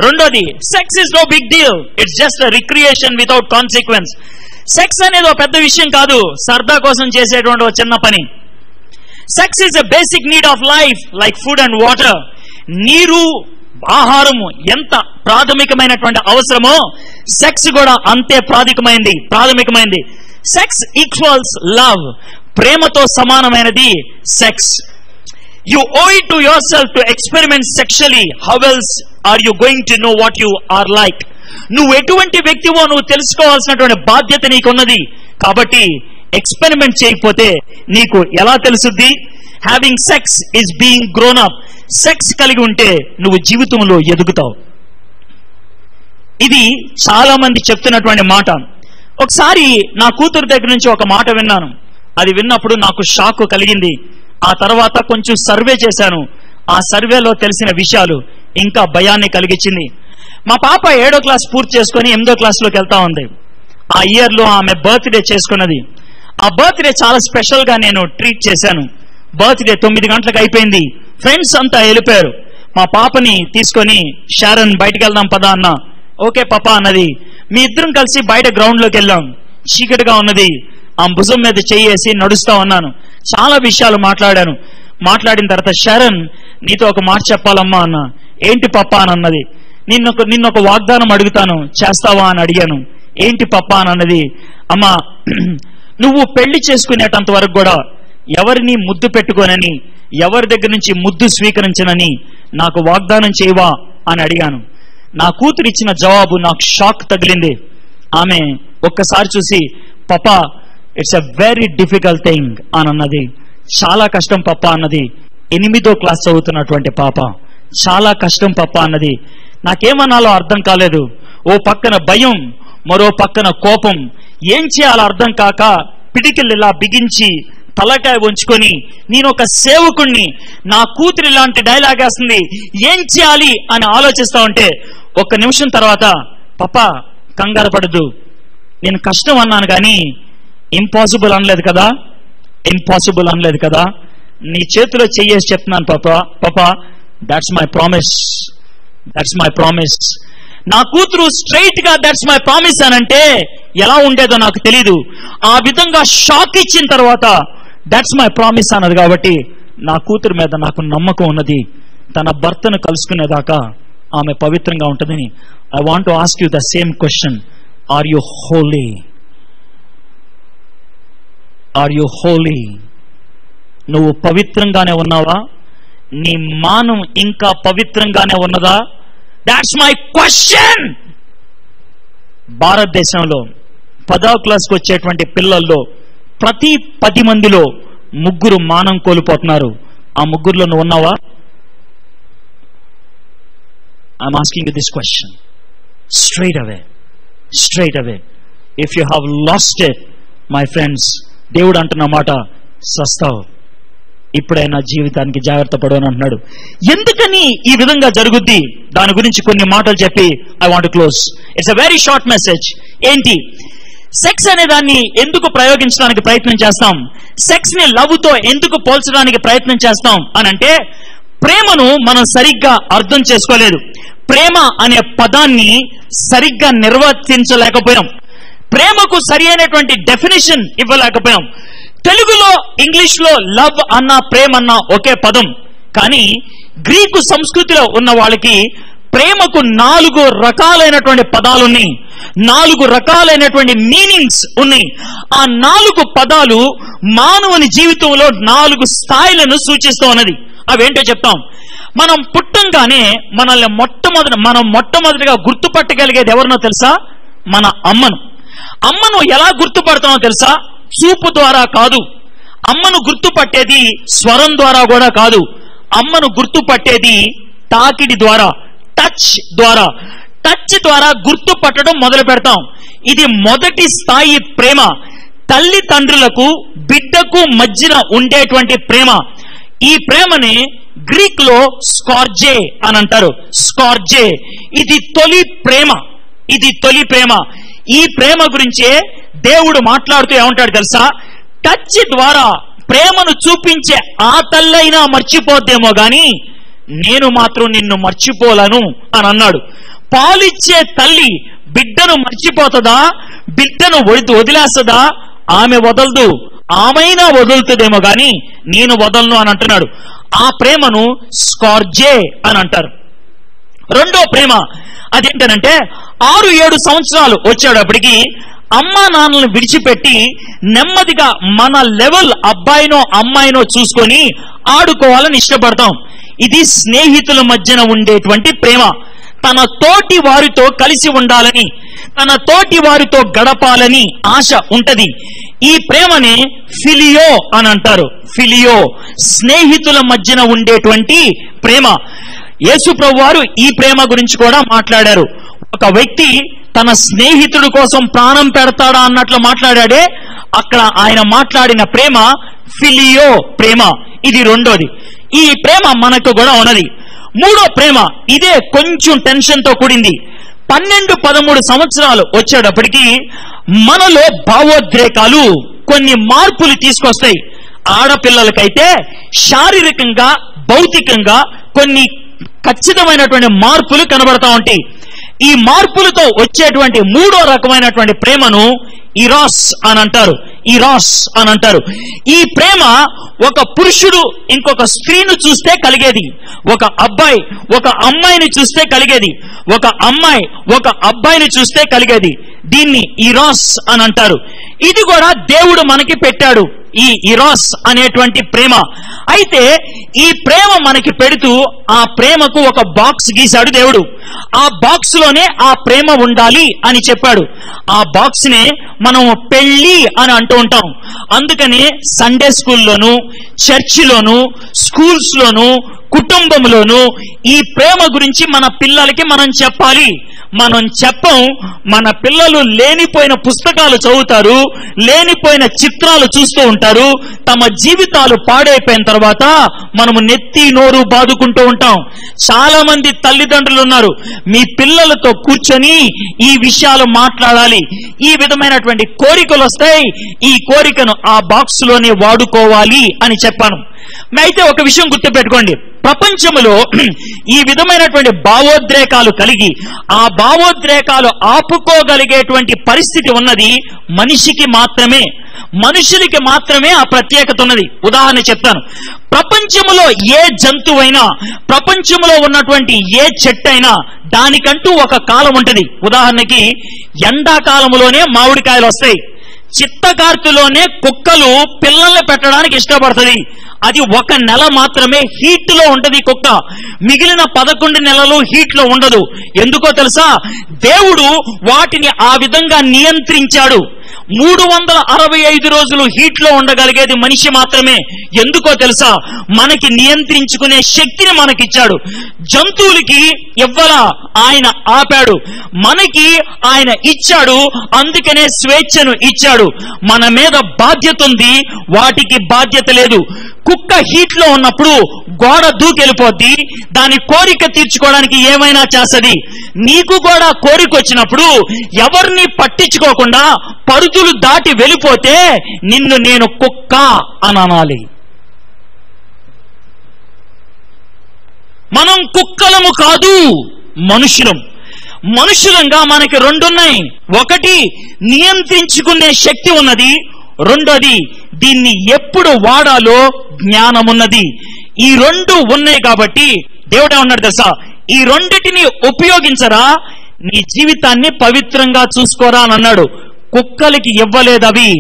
రెండోది sex is no big deal it's just recreation without consequence sex అనేది ఒక పెద్ద విషయం కాదు. సరదా కోసం చేసేటువంటి ఒక చిన్న పని. Sex is a basic need of life like food and water నీరు ఆహారము ఎంత ప్రాథమికమైనటువంటి అవసరమో సెక్స్ కూడా అంతే ప్రాథమికమైంది ప్రాథమికమైంది. సెక్స్ ఈక్వల్స్ లవ్ ప్రేమతో సమానమైనది sex you owe it to yourself to experiment sexually. How else are you going to know what you are like? నువ్వు ఎటువంటి వ్యక్తివో నువ్వు తెలుసుకోవాల్సినటువంటి బాధ్యత నీకున్నది. కాబట్టి ఎక్స్పెరిమెంట్ చేయకపోతే నీకు ఎలా తెలుసుద్ది? Having sex is being grown up sex కలిగి ఉంటే నువ్వు జీవితంలో ఎదుగుతావు. ఇది చాలా మంది చెప్తున్నటువంటి మాట. ఒకసారి నా కూతురు దగ్గర నుంచి ఒక మాట విన్నాను. అది విన్నప్పుడు నాకు షాక్ కలిగింది. ఆ తర్వాత కొంచెం సర్వే చేశాను. ఆ సర్వేలో తెలిసిన విషయాలు ఇంకా భయాన్ని కలిగించింది. మా పాప ఏడో క్లాస్ పూర్తి చేసుకొని ఎనిమిదో క్లాస్లోకి వెళ్తా ఉంది. ఆ ఇయర్లో ఆమె బర్త్డే చేసుకున్నది. ఆ బర్త్డే చాలా స్పెషల్గా నేను ట్రీట్ చేశాను. బర్త్డే తొమ్మిది గంటలకు అయిపోయింది. ఫ్రెండ్స్ అంతా వెళ్ళిపోయారు. మా పాపని తీసుకొని షారన్ బయటకు వెళ్దాం పదా అన్న. ఓకే పాప అన్నది. మీ ఇద్దరం కలిసి బయట గ్రౌండ్లోకి వెళ్ళాం. చీకటిగా ఉన్నది. ఆ భుజం మీద చెయ్యేసి నడుస్తా ఉన్నాను. చాలా విషయాలు మాట్లాడాను. మాట్లాడిన తర్వాత శరణ్ నీతో ఒక మాట చెప్పాలమ్మా అన్న. ఏంటి పప్ప అని అన్నది. నిన్నొక నిన్నొక వాగ్దానం అడుగుతాను. చేస్తావా అని అడిగాను. ఏంటి పప్ప అని అన్నది. అమ్మా [clears throat] నువ్వు పెళ్ళి చేసుకునేటంత వరకు కూడా ఎవరిని ముద్దు పెట్టుకోనని ఎవరి దగ్గర నుంచి ముద్దు స్వీకరించనని నాకు వాగ్దానం చేయవా అని అడిగాను. నా కూతురు ఇచ్చిన జవాబు నాకు షాక్ తగిలింది. ఆమె ఒక్కసారి చూసి papa it's a very difficult thing అని అన్నది చాలా కష్టం పప్ప అన్నది. ఎనిమిదో క్లాస్ చదువుతున్నటువంటి పాప. చాలా కష్టం పప్ప అన్నది. నాకేమనాలో అర్థం కాలేదు. ఓ పక్కన భయం మరో పక్కన కోపం. ఏం చేయాలో అర్థం కాక పిడికిళ్ళు ఇలా బిగించి తలకాయ ఉంచుకొని నేను ఒక సేవకుణ్ణి నా కూతురు ఇలాంటి డైలాగ్ వేస్తుంది. ఏం చేయాలి అని ఆలోచిస్తా ఉంటే ఒక్క నిమిషం తర్వాత పప్ప కంగారు పడదు. నేను కష్టం అన్నాను కానీ ఇంపాసిబుల్ అనలేదు కదా? ఇంపాసిబుల్ అనలేదు కదా? నీ చేతిలో చెయ్యేసి చెప్తున్నాను పాప. పాప that's my promise that's my promise నా కూతురు స్ట్రైట్గా దట్స్ మై ప్రామిస్ అనంటే ఎలా ఉండేదో నాకు తెలియదు ఆ విధంగా షాక్ ఇచ్చిన తర్వాత దట్స్ మై ప్రామిస్ అన్నది కాబట్టి నా కూతురు మీద నాకు నమ్మకం ఉన్నది. తన భర్తను కలుసుకునేదాకా ఆమె పవిత్రంగా ఉంటుందని. I want to ask you the same question are you holy are you holy నువ్వు పవిత్రంగానే ఉన్నావా? నీ మానం ఇంకా పవిత్రంగానే ఉన్నదా? దాట్స్ మై క్వశ్చన్ భారతదేశంలో పదవ క్లాస్కి వచ్చేటువంటి పిల్లల్లో ప్రతి పది మందిలో ముగ్గురు మానం కోల్పోతున్నారు. ఆ ముగ్గురులో నువ్వు ఉన్నావా? I'm asking this question straight away straight away if you have lost it my friends దేవుడు అంటున్న మాట సస్తావు ఇప్పుడైనా జీవితానికి జాగ్రత్త పడు అని అంటున్నాడు. ఎందుకని ఈ విధంగా జరుగుద్ది? దాని గురించి కొన్ని మాటలు చెప్పి I want close it's a very short message ఏంటి? సెక్స్ అనే దాన్ని ఎందుకు ప్రయోగించడానికి ప్రయత్నం చేస్తాం? సెక్స్ని లవ్తో ఎందుకు పోల్చడానికి ప్రయత్నం చేస్తాం? అని అంటే ప్రేమను మనం సరిగ్గా అర్థం చేసుకోలేదు. ప్రేమ అనే పదాన్ని సరిగ్గా నిర్వర్తించలేకపోయాం ప్రేమకు సరి అయినటువంటి డెఫినేషన్ ఇవ్వలేకపోయాం. తెలుగులో ఇంగ్లీష్లో లవ్ అన్న ప్రేమ అన్న ఒకే పదం. కానీ గ్రీకు సంస్కృతిలో ఉన్న వాళ్ళకి ప్రేమకు నాలుగు రకాలైనటువంటి పదాలు ఉన్నాయి నాలుగు రకాలైనటువంటి మీనింగ్స్ ఉన్నాయి. ఆ నాలుగు పదాలు మానవుని జీవితంలో నాలుగు స్థాయిలను సూచిస్తూ ఉన్నది. అవేంటో చెప్తాం. మనం పుట్టంగానే మనల్ని మొట్టమొదటి మనం మొట్టమొదటిగా గుర్తుపట్టగలిగేది ఎవరినో తెలుసా? మన అమ్మను. అమ్మను ఎలా గుర్తుపడతామో తెలుసా? చూపు ద్వారా కాదు. అమ్మను గుర్తుపట్టేది స్వరం ద్వారా కూడా కాదు. అమ్మను గుర్తుపట్టేది తాకిడి ద్వారా టచ్ ద్వారా. టచ్ ద్వారా గుర్తుపట్టడం మొదలు పెడతాం. ఇది మొదటి స్థాయి ప్రేమ. తల్లి తండ్రులకు బిడ్డకు మధ్యన ఉండేటువంటి ప్రేమ. ఈ ప్రేమని గ్రీక్లో స్కార్జే అని అంటారు. స్కార్జే. ఇది తొలి ప్రేమ. ఇది తొలి ప్రేమ. ఈ ప్రేమ గురించే దేవుడు మాట్లాడుతూ ఏమంటాడు తెలుసా? టచ్ ద్వారా ప్రేమను చూపించే ఆ తల్లైనా మర్చిపోద్దేమో గాని నేను మాత్రం నిన్ను మర్చిపోలను అని అన్నాడు. పాలిచ్చే తల్లి బిడ్డను మర్చిపోతుందా? బిడ్డను వదిలేస్తుందా? ఆమె వదలదు. ఆమైనా వదులుతుందేమో గాని నేను వదలను అని అంటున్నాడు. ఆ ప్రేమను స్కార్జే అని అంటారు. రెండో ప్రేమ అదేంటనంటే ఆరు ఏడు సంవత్సరాలు వచ్చేటప్పటికి అమ్మా నాన్నలను విడిచిపెట్టి నెమ్మదిగా మన లెవెల్ అబ్బాయినో అమ్మాయినో చూసుకొని ఆడుకోవాలని ఇష్టపడతాం. ఇది స్నేహితుల మధ్యన ఉండేటువంటి ప్రేమ. తన తోటి వారితో కలిసి ఉండాలని తన తోటి వారితో గడపాలని ఆశ ఉంటది. ఈ ప్రేమని ఫిలియో అని అంటారు. ఫిలియో స్నేహితుల మధ్యన ఉండేటువంటి ప్రేమ. యేసు ప్రభు వారు ఈ ప్రేమ గురించి కూడా మాట్లాడారు. ఒక వ్యక్తి తన స్నేహితుడి కోసం ప్రాణం పెడతాడా అన్నట్లు మాట్లాడాడే అక్కడ ఆయన మాట్లాడిన ప్రేమ ఫిలియో ప్రేమ. ఇది రెండోది. ఈ ప్రేమ మనకు కూడా ఉన్నది. మూడో ప్రేమ ఇదే కొంచెం టెన్షన్తో కూడింది. పన్నెండు పదమూడు సంవత్సరాలు వచ్చేటప్పటికి మనలో భావోద్రేకాలు కొన్ని మార్పులు తీసుకొస్తాయి. ఆడపిల్లలకైతే శారీరకంగా భౌతికంగా కొన్ని ఖచ్చితమైనటువంటి మార్పులు కనబడతా ఉంటాయి. ఈ మార్పులతో వచ్చేటువంటి మూడో రకమైనటువంటి ప్రేమను ఇరాస్ అని అంటారు. ఇరాస్ అని అంటారు. ఈ ప్రేమ ఒక పురుషుడు ఇంకొక స్త్రీను చూస్తే కలిగేది. ఒక అబ్బాయి ఒక అమ్మాయిని చూస్తే కలిగేది. ఒక అమ్మాయి ఒక అబ్బాయిని చూస్తే కలిగేది. దీన్ని ఇరాస్ అని అంటారు. ఇది కూడా దేవుడు మనకి పెట్టాడు ఈ ఇరాస్ అనేటువంటి ప్రేమ. అయితే ఈ ప్రేమ మనకి పెడుతూ ఆ ప్రేమకు ఒక బాక్స్ గీశాడు దేవుడు. ఆ బాక్స్లోనే ఆ ప్రేమ ఉండాలి అని చెప్పాడు. ఆ బాక్స్ నే మనం పెళ్ళి అని అంటూ ఉంటాం. అందుకనే సండే స్కూల్లోను చర్చిలోను స్కూల్స్లోను కుటుంబంలోను ఈ ప్రేమ గురించి మన పిల్లలకి మనం చెప్పాలి. మనం చెప్పం మన పిల్లలు లేనిపోయిన పుస్తకాలు చదువుతారు లేనిపోయిన చిత్రాలు చూస్తూ ఉంటారు తమ జీవితాలు పాడైపోయిన తర్వాత మనము నెత్తి నోరు బాదుకుంటూ ఉంటాం. చాలా మంది తల్లిదండ్రులు ఉన్నారు మీ పిల్లలతో కూర్చొని ఈ విషయాలు మాట్లాడాలి. ఈ విధమైనటువంటి కోరికలు వస్తాయి ఈ కోరికను ఆ బాక్స్లోనే వాడుకోవాలి అని చెప్పాను. అయితే ఒక విషయం గుర్తుపెట్టుకోండి. ప్రపంచంలో ఈ విధమైనటువంటి భావోద్రేకాలు కలిగి ఆ భావోద్రేకాలు ఆపుకోగలిగేటువంటి పరిస్థితి ఉన్నది మనిషికి మాత్రమే. మనుషులకి మాత్రమే ఆ ప్రత్యేకత ఉన్నది. ఉదాహరణ చెప్తాను. ప్రపంచంలో ఏ జంతువైనా ప్రపంచంలో ఉన్నటువంటి ఏ చెట్టు అయినా దానికంటూ ఒక కాలం ఉంటుంది. ఉదాహరణకి ఎండాకాలంలోనే మామిడికాయలు వస్తాయి. చిత్తకార్తిలోనే కుక్కలు పిల్లల్ని పెట్టడానికి ఇష్టపడుతుంది. అది ఒక నెల మాత్రమే హీట్లో ఉంటది కుక్క. మిగిలిన పదకొండు నెలలు హీట్లో ఉండదు. ఎందుకో తెలుసా? దేవుడు వాటిని ఆ విధంగా నియంత్రించాడు. మూడు వందల అరవై ఐదు రోజులు హీట్లో ఉండగలిగేది మనిషి మాత్రమే. ఎందుకో తెలుసా? మనకి నియంత్రించుకునే శక్తిని మనకిచ్చాడు. జంతువులకి ఇవ్వలా ఆయన ఆపాడు. మనకి ఆయన ఇచ్చాడు. అందుకనే స్వేచ్ఛను ఇచ్చాడు. మన మీద బాధ్యత ఉంది. వాటికి బాధ్యత లేదు. కుక్క హీట్లో ఉన్నప్పుడు గోడ దూకెళ్ళిపోద్ది. దాని కోరిక తీర్చుకోవడానికి ఏమైనా చేస్తది? నీకు కూడా కోరిక వచ్చినప్పుడు ఎవరిని పట్టించుకోకుండా పరుదులు దాటి వెళ్ళిపోతే నిన్ను నేను కుక్క అని అనాలి మనం కుక్కలము కాదు మనుషులం. మనుషులంగా మనకి రెండున్నాయి. ఒకటి నియంత్రించుకునే శక్తి ఉన్నది రెండోది దీన్ని ఎప్పుడు వాడాలో జ్ఞానం ఉన్నది ఈ రెండు ఉన్నాయి కాబట్టి దేవుడే ఉన్నాడు తెలుసా? ఈ రెండిటిని ఉపయోగించరా నీ జీవితాన్ని పవిత్రంగా చూసుకోరా అని అన్నాడు. కుక్కలకి ఇవ్వలేదు అవి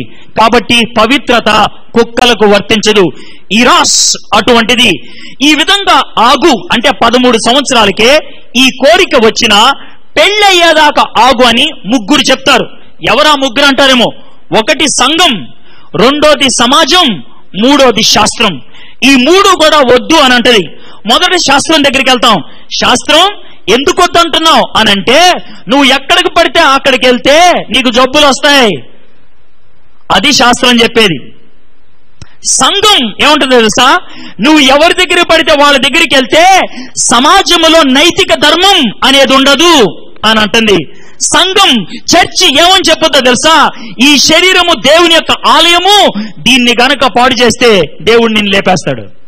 కాబట్టి పవిత్రత కుక్కలకు వర్తించదు. ఇరాస్ అటువంటిది. ఈ విధంగా ఆగు అంటే పదమూడు సంవత్సరాలకే ఈ కోరిక వచ్చిన పెళ్ళయ్యేదాకా ఆగు అని ముగ్గురు చెప్తారు. ఎవరా ముగ్గురు అంటారేమో? ఒకటి సంఘం రెండోది సమాజం మూడోది శాస్త్రం. ఈ మూడు కూడా వద్దు అని అంటది. మొదటి శాస్త్రం దగ్గరికి వెళ్తాం. శాస్త్రం ఎందుకు వద్దంటున్నావు అని అంటే నువ్వు ఎక్కడికి పడితే అక్కడికి వెళ్తే నీకు జబ్బులు వస్తాయి. అది శాస్త్రం చెప్పేది. సంఘం ఏముంటుంది తెలుసా? నువ్వు ఎవరి దగ్గర పడితే వాళ్ళ దగ్గరికి వెళ్తే సమాజంలో నైతిక ధర్మం అనేది ఉండదు అని అంటుంది. సంఘం చర్చి ఏమని చెప్పొద్దో తెలుసా? ఈ శరీరము దేవుని యొక్క ఆలయము దీన్ని గనక పాడు చేస్తే దేవుడు నిన్ను లేపేస్తాడు.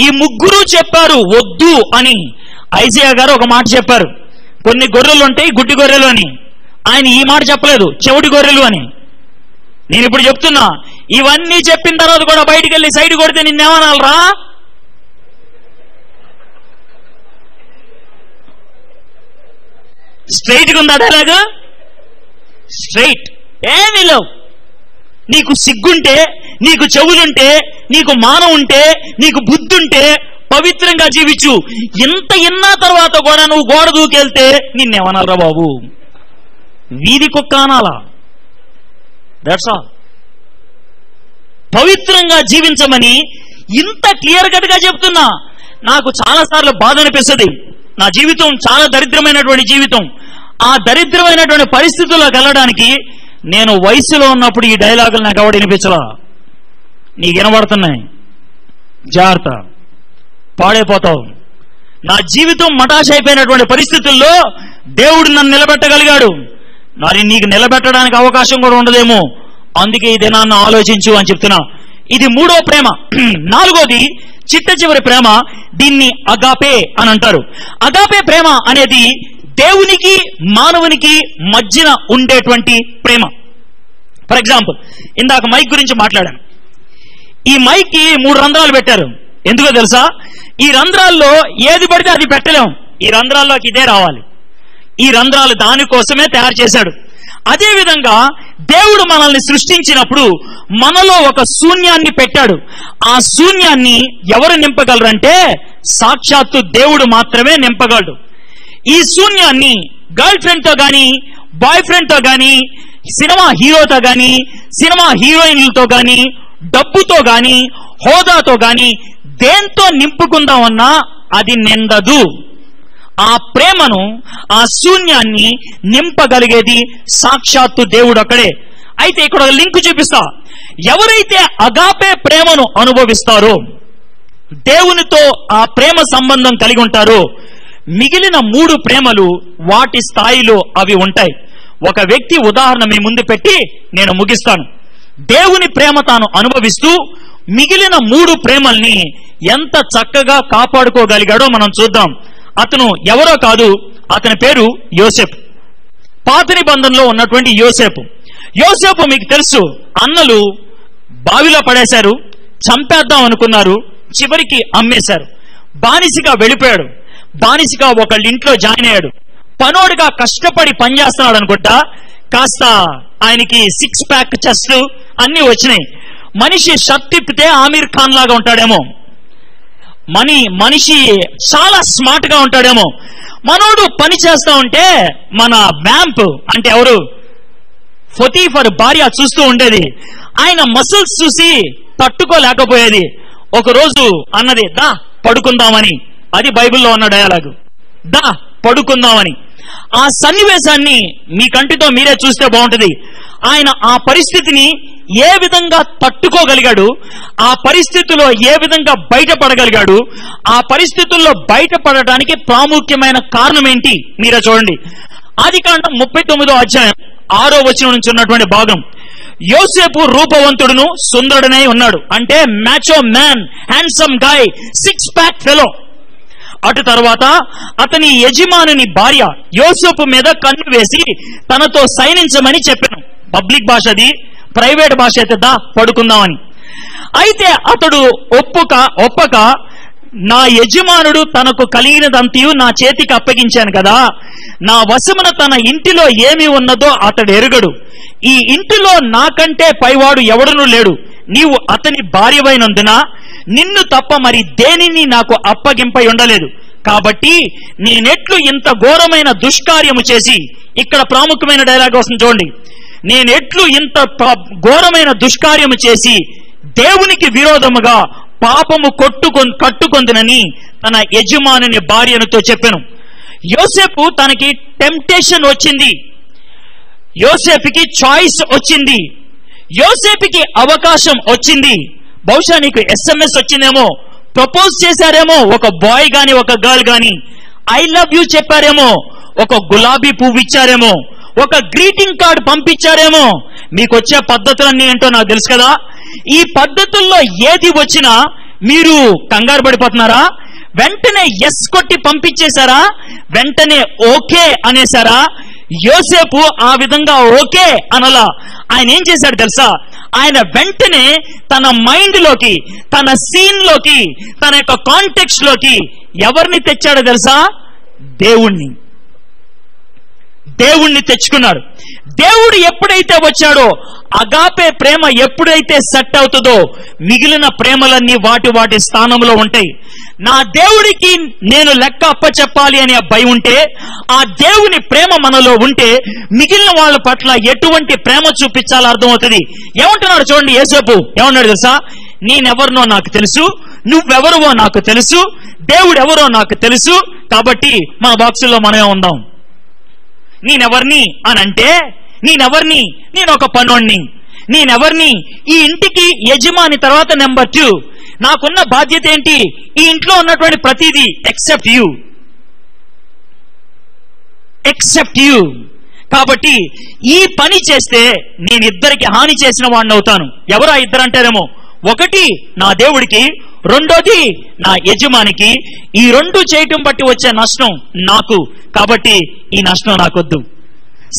ఈ ముగ్గురు చెప్పారు వద్దు అని. ఐజయా గారు ఒక మాట చెప్పారు కొన్ని గొర్రెలు ఉంటాయి గుడ్డి గొర్రెలు అని. ఆయన ఈ మాట చెప్పలేదు చెవిటి గొర్రెలు అని. నేను ఇప్పుడు చెప్తున్నా ఇవన్నీ చెప్పిన తర్వాత కూడా బయటికి వెళ్ళి సైడ్ కొడితే నిన్నేమనాలరా? స్ట్రైట్ ఉందా డైలాగ్? స్ట్రైట్. ఏమీ లేవు. నీకు సిగ్గుంటే నీకు చెవులుంటే నీకు మానం ఉంటే నీకు బుద్ధి ఉంటే పవిత్రంగా జీవించు. ఎంత ఎన్నా తర్వాత కూడా నువ్వు గోడ దూకెళ్తే నిన్నేమన్నారా బాబు? వీధి కుక్క అనాలా. దట్స్ ఆల్ పవిత్రంగా జీవించమని ఇంత క్లియర్ కట్గా చెప్తున్నా. నాకు చాలా సార్లు బాధ అనిపిస్తుంది. నా జీవితం చాలా దరిద్రమైనటువంటి జీవితం. ఆ దరిద్రమైనటువంటి పరిస్థితుల్లోకి వెళ్ళడానికి నేను వయసులో ఉన్నప్పుడు ఈ డైలాగులు నాకు ఎవడు వినిపించలా? నీకు వినబడుతున్నాయి. జాగ్రత్త. పాడైపోతావు. నా జీవితం మటాష అయిపోయినటువంటి పరిస్థితుల్లో దేవుడు నన్ను నిలబెట్టగలిగాడు. మరి నీకు నిలబెట్టడానికి అవకాశం కూడా ఉండదేమో. అందుకే ఈ దినాన్ని ఆలోచించు అని చెప్తున్నా. ఇది మూడో ప్రేమ. [clears throat] నాలుగోది చిట్ట చివరి ప్రేమ దీన్ని అగాపే అని అంటారు. అగాపే ప్రేమ అనేది దేవునికి మానవునికి మధ్యన ఉండేటువంటి ప్రేమ. ఫర్ ఎగ్జాంపుల్ ఇందాక మైక్ గురించి మాట్లాడాను. ఈ మైకి మూడు రంధ్రాలు పెట్టారు. ఎందుకో తెలుసా? ఈ రంధ్రాల్లో ఏది పడితే అది పెట్టలేం. ఈ రంధ్రాల్లోకి ఇదే రావాలి. ఈ రంధ్రాలు దానికోసమే తయారు చేశాడు. అదేవిధంగా దేవుడు మనల్ని సృష్టించినప్పుడు మనలో ఒక శూన్యాన్ని పెట్టాడు. ఆ శూన్యాన్ని ఎవరు నింపగలరంటే సాక్షాత్తు దేవుడు మాత్రమే నింపగలడు. ఈ శూన్యాన్ని గర్ల్ ఫ్రెండ్తో కానీ బాయ్ ఫ్రెండ్తో కానీ సినిమా హీరోతో కానీ సినిమా హీరోయిన్లతో కానీ డబ్బుతో గాని హోదాతో గాని దేంతో నింపుకుందామన్నా అది నిండదు ఆ ప్రేమను ఆ శూన్యాన్ని నింపగలిగేది సాక్షాత్తు దేవుడు అక్కడే అయితే ఇక్కడ ఒక లింక్ చూపిస్తా. ఎవరైతే అగాపే ప్రేమను అనుభవిస్తారో దేవునితో ఆ ప్రేమ సంబంధం కలిగి ఉంటారో మిగిలిన మూడు ప్రేమలు వాటి స్థాయిలో అవి ఉంటాయి. ఒక వ్యక్తి ఉదాహరణ మీ ముందు పెట్టి నేను ముగిస్తాను. దేవుని ప్రేమ తాను అనుభవిస్తూ మిగిలిన మూడు ప్రేమల్ని ఎంత చక్కగా కాపాడుకోగలిగాడో మనం చూద్దాం. అతను ఎవరో కాదు అతని పేరు యోసెఫ్ పాత నిబంధనలో ఉన్నటువంటి యోసేపు. యోసేపు మీకు తెలుసు అన్నలు బావిలో పడేశారు చంపేద్దాం అనుకున్నారు చివరికి అమ్మేశారు. బానిసిగా వెళ్ళిపోయాడు. బానిసిగా ఒకళ్ళ ఇంట్లో జాయిన్ అయ్యాడు. పనోడుగా కష్టపడి పనిచేస్తున్నాడు అనుకుంటా. కాస్త ఆయనకి సిక్స్ ప్యాక్ చెస్ట్ అన్నీ వచ్చినాయి. మనిషి షర్ట్ తిప్పితే ఆమీర్ ఖాన్ లాగా ఉంటాడేమో. మని మనిషి చాలా స్మార్ట్గా ఉంటాడేమో. మనోడు పని చేస్తా ఉంటే మన వ్యాంప్ అంటే ఎవరు? ఫొతీఫర్ భార్య చూస్తూ ఉండేది. ఆయన మసిల్స్ చూసి తట్టుకోలేకపోయేది. ఒక రోజు అన్నది దా పడుకుందామని. అది బైబిల్లో ఉన్న డయాలాగు దా పడుకుందామని. ఆ సన్నివేశాన్ని మీ కంటితో మీరే చూస్తే బాగుంటుంది. ఆయన ఆ పరిస్థితిని ఏ విధంగా తట్టుకోగలిగాడు ఆ పరిస్థితిలో ఏ విధంగా బయటపడగలిగాడు ఆ పరిస్థితుల్లో బయటపడటానికి ప్రాముఖ్యమైన కారణం ఏంటి మీరే చూడండి. ఆది కాండం ముప్పై తొమ్మిదో అధ్యాయం ఆరో వచనం నుంచి ఉన్నటువంటి భాగం. యోసేపు రూపవంతుడును సుందరుడనే ఉన్నాడు. అంటే macho man handsome guy six pack fellow అటు తర్వాత అతని యజమానుని భార్య యోసేపు మీద కన్ను వేసి తనతో సైనించమని చెప్పాను. పబ్లిక్ భాష అది ప్రైవేట్ భాష అయితే దా పడుకుందామని. అయితే అతడు ఒప్పుక ఒప్పక నా యజమానుడు తనకు కలిగినదంతయు నా చేతికి అప్పగించాను కదా. నా వశమున తన ఇంటిలో ఏమి ఉన్నదో అతడు ఎరుగడు. ఈ ఇంటిలో నాకంటే పైవాడు ఎవడునూ లేడు. నీవు అతని భార్యవైనందున నిన్ను తప్ప మరి దేనిని నాకు అప్పగింపై ఉండలేదు. కాబట్టి నేనెట్లు ఇంత ఘోరమైన దుష్కార్యము చేసి ఇక్కడ ప్రాముఖ్యమైన డైలాగ్ వస్తుంది చూడండి. నేనెట్లు ఇంత ప- ఘోరమైన దుష్కార్యము చేసి దేవునికి విరోధముగా పాపము కొట్టుకొ కట్టుకొందినని తన యజమానుని భార్యనుతో చెప్పాను. యోసేపు తనకి టెంప్టేషన్ వచ్చింది. యోసేపుకి చాయిస్ వచ్చింది. యోసేపుకి అవకాశం వచ్చింది. బహుశా నీకు ఎస్ఎంఎస్ వచ్చిందేమో. ప్రపోజ్ చేశారేమో. ఒక బాయ్ గాని ఒక గర్ల్ గాని. ఐ లవ్ యూ చెప్పారేమో. ఒక గులాబీ పువ్వు ఇచ్చారేమో. ఒక గ్రీటింగ్ కార్డు పంపించారేమో. మీకు వచ్చే పద్ధతులన్నీ ఏంటో నాకు తెలుసు కదా. ఈ పద్ధతుల్లో ఏది వచ్చినా మీరు కంగారు పడిపోతున్నారా? వెంటనే ఎస్ కొట్టి పంపించేశారా? వెంటనే ఓకే అనేసారా యోసేపు ఆ విధంగా ఓకే అనలా. ఆయన ఏం చేశాడు తెలుసా? ఆయన వెంటనే తన మైండ్లోకి తన సీన్లోకి తన యొక్క కాంటెక్స్ట్లోకి ఎవరిని తెచ్చాడో తెలుసా? దేవుణ్ణి. దేవుణ్ణి తెచ్చుకున్నాడు దేవుడు ఎప్పుడైతే వచ్చాడో అగాపే ప్రేమ ఎప్పుడైతే సెట్ అవుతుందో మిగిలిన ప్రేమలన్నీ వాటి వాటి స్థానంలో ఉంటాయి. నా దేవుడికి నేను లెక్క అప్పచెప్పాలి అనే భయం ఉంటే ఆ దేవుని ప్రేమ మనలో ఉంటే మిగిలిన వాళ్ళ పట్ల ఎటువంటి ప్రేమ చూపించాలో అర్థమవుతుంది. ఏమంటున్నాడు చూడండి ఏసేపు ఏమన్నాడు తెలుసా? నేనెవరినో నాకు తెలుసు నువ్వెవరువో నాకు తెలుసు దేవుడు ఎవరో నాకు తెలుసు కాబట్టి మన బాక్సుల్లో మనమే ఉందాం. నేనెవర్ని అని అంటే నేనెవర్ని నేను ఒక పనోణ్ణి. నేనెవర్ని ఈ ఇంటికి యజమాని తర్వాత నెంబర్ టూ. నాకున్న బాధ్యత ఏంటి? ఈ ఇంట్లో ఉన్నటువంటి ప్రతిదీ ఎక్సెప్ట్ యూ. Except you. కాబట్టి ఈ పని చేస్తే నేను ఇద్దరికి హాని చేసిన వాడిని అవుతాను ఎవరు ఆ ఇద్దరు అంటారేమో ఒకటి నా దేవుడికి రెండోది నా యజమానికి ఈ రెండు చేయటం బట్టి వచ్చే నష్టం నాకు. కాబట్టి ఈ నష్టం నాకొద్దు.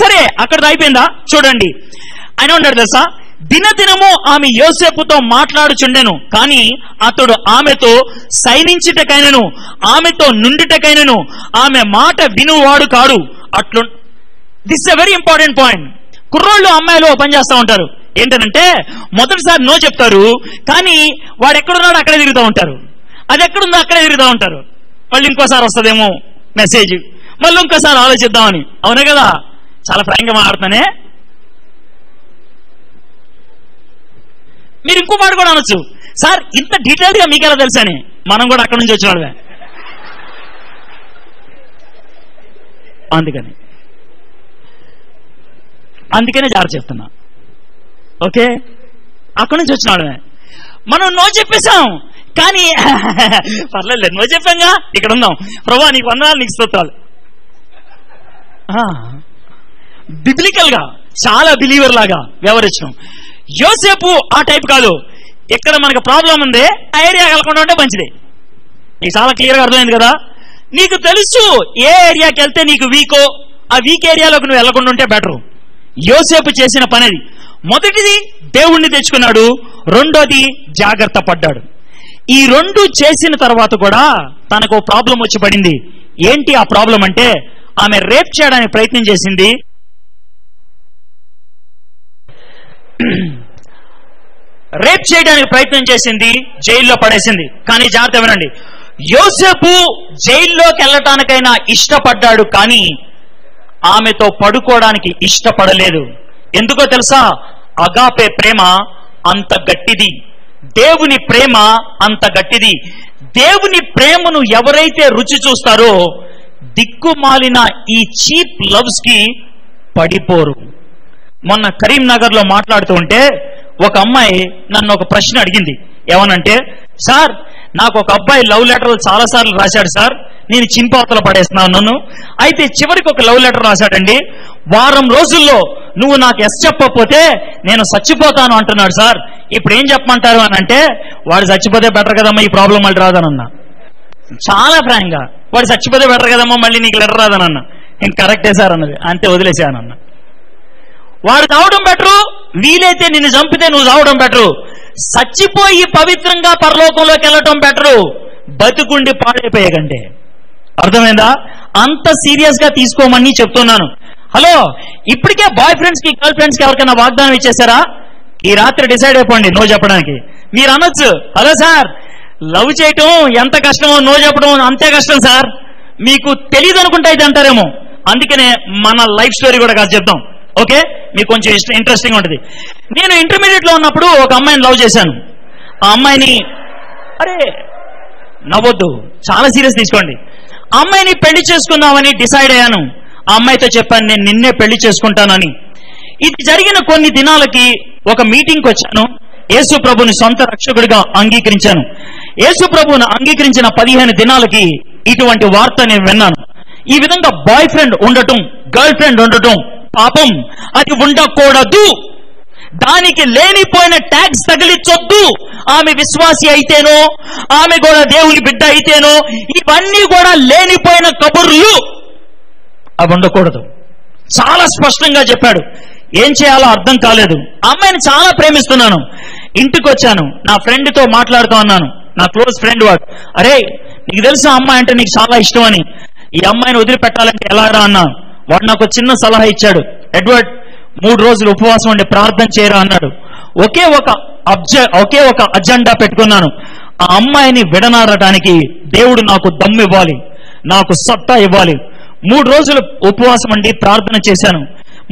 సరే అక్కడ అయిపోయిందా? చూడండి. ఆయన ఉన్నాడు తెలుసా? దినదినము ఆమె యోసేపుతో మాట్లాడుచుండెను. కానీ అతడు ఆమెతో సైనించుటకైనను ఆమెతో నుండుటకైనను ఆమె మాట వినువాడు కాడు. అట్లు this a very important point. కుర్రోళ్ళు అమ్మాయిలు పనిచేస్తూ పని చేస్తూ ఉంటారు. ఏంటంటే మొదటిసారి నో చెప్తారు కానీ వాడు ఎక్కడున్నాడో అక్కడే తిరుగుతూ ఉంటారు. అది ఎక్కడుందో అక్కడే తిరుగుతూ ఉంటారు. మళ్ళీ ఇంకోసారి వస్తుందేమో మెసేజ్. మళ్ళీ ఇంకోసారి ఆలోచిద్దామని. అవునే కదా? చాలా ఫ్రాంక్గా మాట్లాడుతానే మీరు ఇంకో మాట కూడా అనొచ్చు. సార్ ఇంత డీటెయిల్డ్గా మీకు ఎలా తెలుసని? మనం కూడా అక్కడి నుంచి వచ్చిన అందుకని. అందుకనే జాగ్రత్త చెప్తున్నా. ఓకే? అక్కడి నుంచి వచ్చినాడు మనం నో చెప్పేశాం. కానీ [laughs] పర్లేదు నో చెప్పాంగా. ఇక్కడ ఉందాం ప్రభా నీకు వందనాలు నీకు స్తోత్రాలు. బిబ్లికల్గా చాలా బిలీవర్ లాగా వ్యవహరించడం యోసేపు ఆ టైప్ కాదు. ఇక్కడ మనకు ప్రాబ్లం ఉంది? ఆ ఏరియా వెళ్ళకుండా ఉంటే మంచిది. నీకు చాలా క్లియర్గా అర్థమైంది కదా? నీకు తెలుసు ఏ ఏరియాకి వెళ్తే నీకు వీకో ఆ వీక్ ఏరియాలోకి నువ్వు వెళ్ళకుండా ఉంటే బెటరు యోసేపు చేసిన పని అది. మొదటిది దేవుణ్ణి తెచ్చుకున్నాడు రెండోది జాగ్రత్త పడ్డాడు. ఈ రెండు చేసిన తర్వాత కూడా తనకు ప్రాబ్లం వచ్చి పడింది. ఏంటి ఆ ప్రాబ్లం అంటే ఆమె రేప్ చేయడానికి ప్రయత్నం చేసింది. రేప్ చేయడానికి ప్రయత్నం చేసింది జైల్లో పడేసింది. కానీ జాగ్రత్త వినండి. యోసేపు జైల్లోకి వెళ్ళటానికైనా ఇష్టపడ్డాడు కానీ ఆమెతో పడుకోవడానికి ఇష్టపడలేదు. ఎందుకో తెలుసా? అగాపే ప్రేమ అంత గట్టిది. దేవుని ప్రేమ అంత గట్టిది. దేవుని ప్రేమను ఎవరైతే రుచి చూస్తారో దిక్కుమాలిన ఈ చీప్ లవ్స్కి పడిపోరు. మొన్న కరీంనగర్లో మాట్లాడుతూ ఉంటే ఒక అమ్మాయి నన్ను ఒక ప్రశ్న అడిగింది. ఏమనంటే సార్ నాకు ఒక అబ్బాయి లవ్ లెటర్ చాలా సార్లు రాశాడు సార్. నేను చింపాతలు పడేస్తున్నాను నన్ను. అయితే చివరికి ఒక లవ్ లెటర్ రాశాడండి. వారం రోజుల్లో నువ్వు నాకు ఎస్ చెప్పకపోతే నేను చచ్చిపోతాను అంటున్నాడు సార్. ఇప్పుడు ఏం చెప్పమంటారు అని అంటే వాడు చచ్చిపోతే బెటర్ కదమ్మా ఈ ప్రాబ్లం మళ్ళీ రాదనన్నా. చాలా ఫ్రాంక్గా వాడు చచ్చిపోతే బెటర్ కదమ్మా మళ్ళీ నీకు లెటర్ రాదనన్నా. నేను కరెక్టే సార్ అన్నది అంతే వదిలేసానన్నా వాడు చావడం బెటరు వీలైతే నిన్ను చంపితే నువ్వు చావడం బెటరు చచ్చిపోయి పవిత్రంగా పరలోకంలోకి వెళ్ళటం బెటరు బతుకుండి పాడైపోయేకంటే అర్థమైందా? అంత సీరియస్గా తీసుకోమని చెప్తున్నాను. హలో ఇప్పటికే బాయ్ ఫ్రెండ్స్కి గర్ల్ ఫ్రెండ్స్కి ఎవరికైనా వాగ్దానం ఇచ్చేసారా ఈ రాత్రి డిసైడ్ అయిపోండి నో చెప్పడానికి. మీరు అనొచ్చు హలో సార్ లవ్ చేయటం ఎంత కష్టమో నో చెప్పడం అంతే కష్టం సార్. మీకు తెలియదు అనుకుంటే ఇది అంటారేమో. అందుకనే మన లైఫ్ స్టోరీ కూడా కాదు చెప్దాం. ఓకే? మీకు కొంచెం ఇంట్రెస్టింగ్ ఉంటుంది. నేను ఇంటర్మీడియట్లో ఉన్నప్పుడు ఒక అమ్మాయిని లవ్ చేశాను. ఆ అమ్మాయిని అరే నవ్వద్దు చాలా సీరియస్ తీసుకోండి. అమ్మాయిని పెళ్ళి చేసుకుందామని డిసైడ్ అయ్యాను. ఆ అమ్మాయితో చెప్పాను నేను నిన్నే పెళ్ళి చేసుకుంటానని. ఇది జరిగిన కొన్ని దినాలకి ఒక మీటింగ్కి వచ్చాను. యేసు ప్రభుని సొంత రక్షకుడిగా అంగీకరించాను. యేసు ప్రభుని అంగీకరించిన పదిహేను దినాలకి ఇటువంటి వార్త నేను విన్నాను. ఈ విధంగా బాయ్ ఫ్రెండ్ ఉండటం గర్ల్ ఫ్రెండ్ ఉండటం పాపం. అది ఉండకూడదు. దానికి లేనిపోయిన ట్యాక్స్ తగిలించొద్దు ఆమె విశ్వాసి అయితేనో ఆమె కూడా దేవుని బిడ్డ అయితేనో ఇవన్నీ కూడా లేనిపోయిన కబుర్లు. అవి ఉండకూడదు. చాలా స్పష్టంగా చెప్పాడు. ఏం చేయాలో అర్థం కాలేదు. ఆ అమ్మాయిని చాలా ప్రేమిస్తున్నాను. ఇంటికి వచ్చాను నా ఫ్రెండ్తో మాట్లాడుతూ ఉన్నాను. నా క్లోజ్ ఫ్రెండ్ వాడు. అరే నీకు తెలుసా అమ్మాయి అంటే నీకు చాలా ఇష్టం అని ఈ అమ్మాయిని వదిలిపెట్టాలంటే ఎలారా అన్నా? వాడు నాకు చిన్న సలహా ఇచ్చాడు. ఎడ్వర్డ్ మూడు రోజులు ఉపవాసం ఉండి ప్రార్థన చేయరా అన్నాడు. ఒకే ఒక అబ్జ ఒకే ఒక అజెండా పెట్టుకున్నాను. ఆ అమ్మాయిని విడనాడటానికి దేవుడు నాకు దమ్ ఇవ్వాలి నాకు సత్తా ఇవ్వాలి. మూడు రోజులు ఉపవాసం అండి ప్రార్థన చేశాను.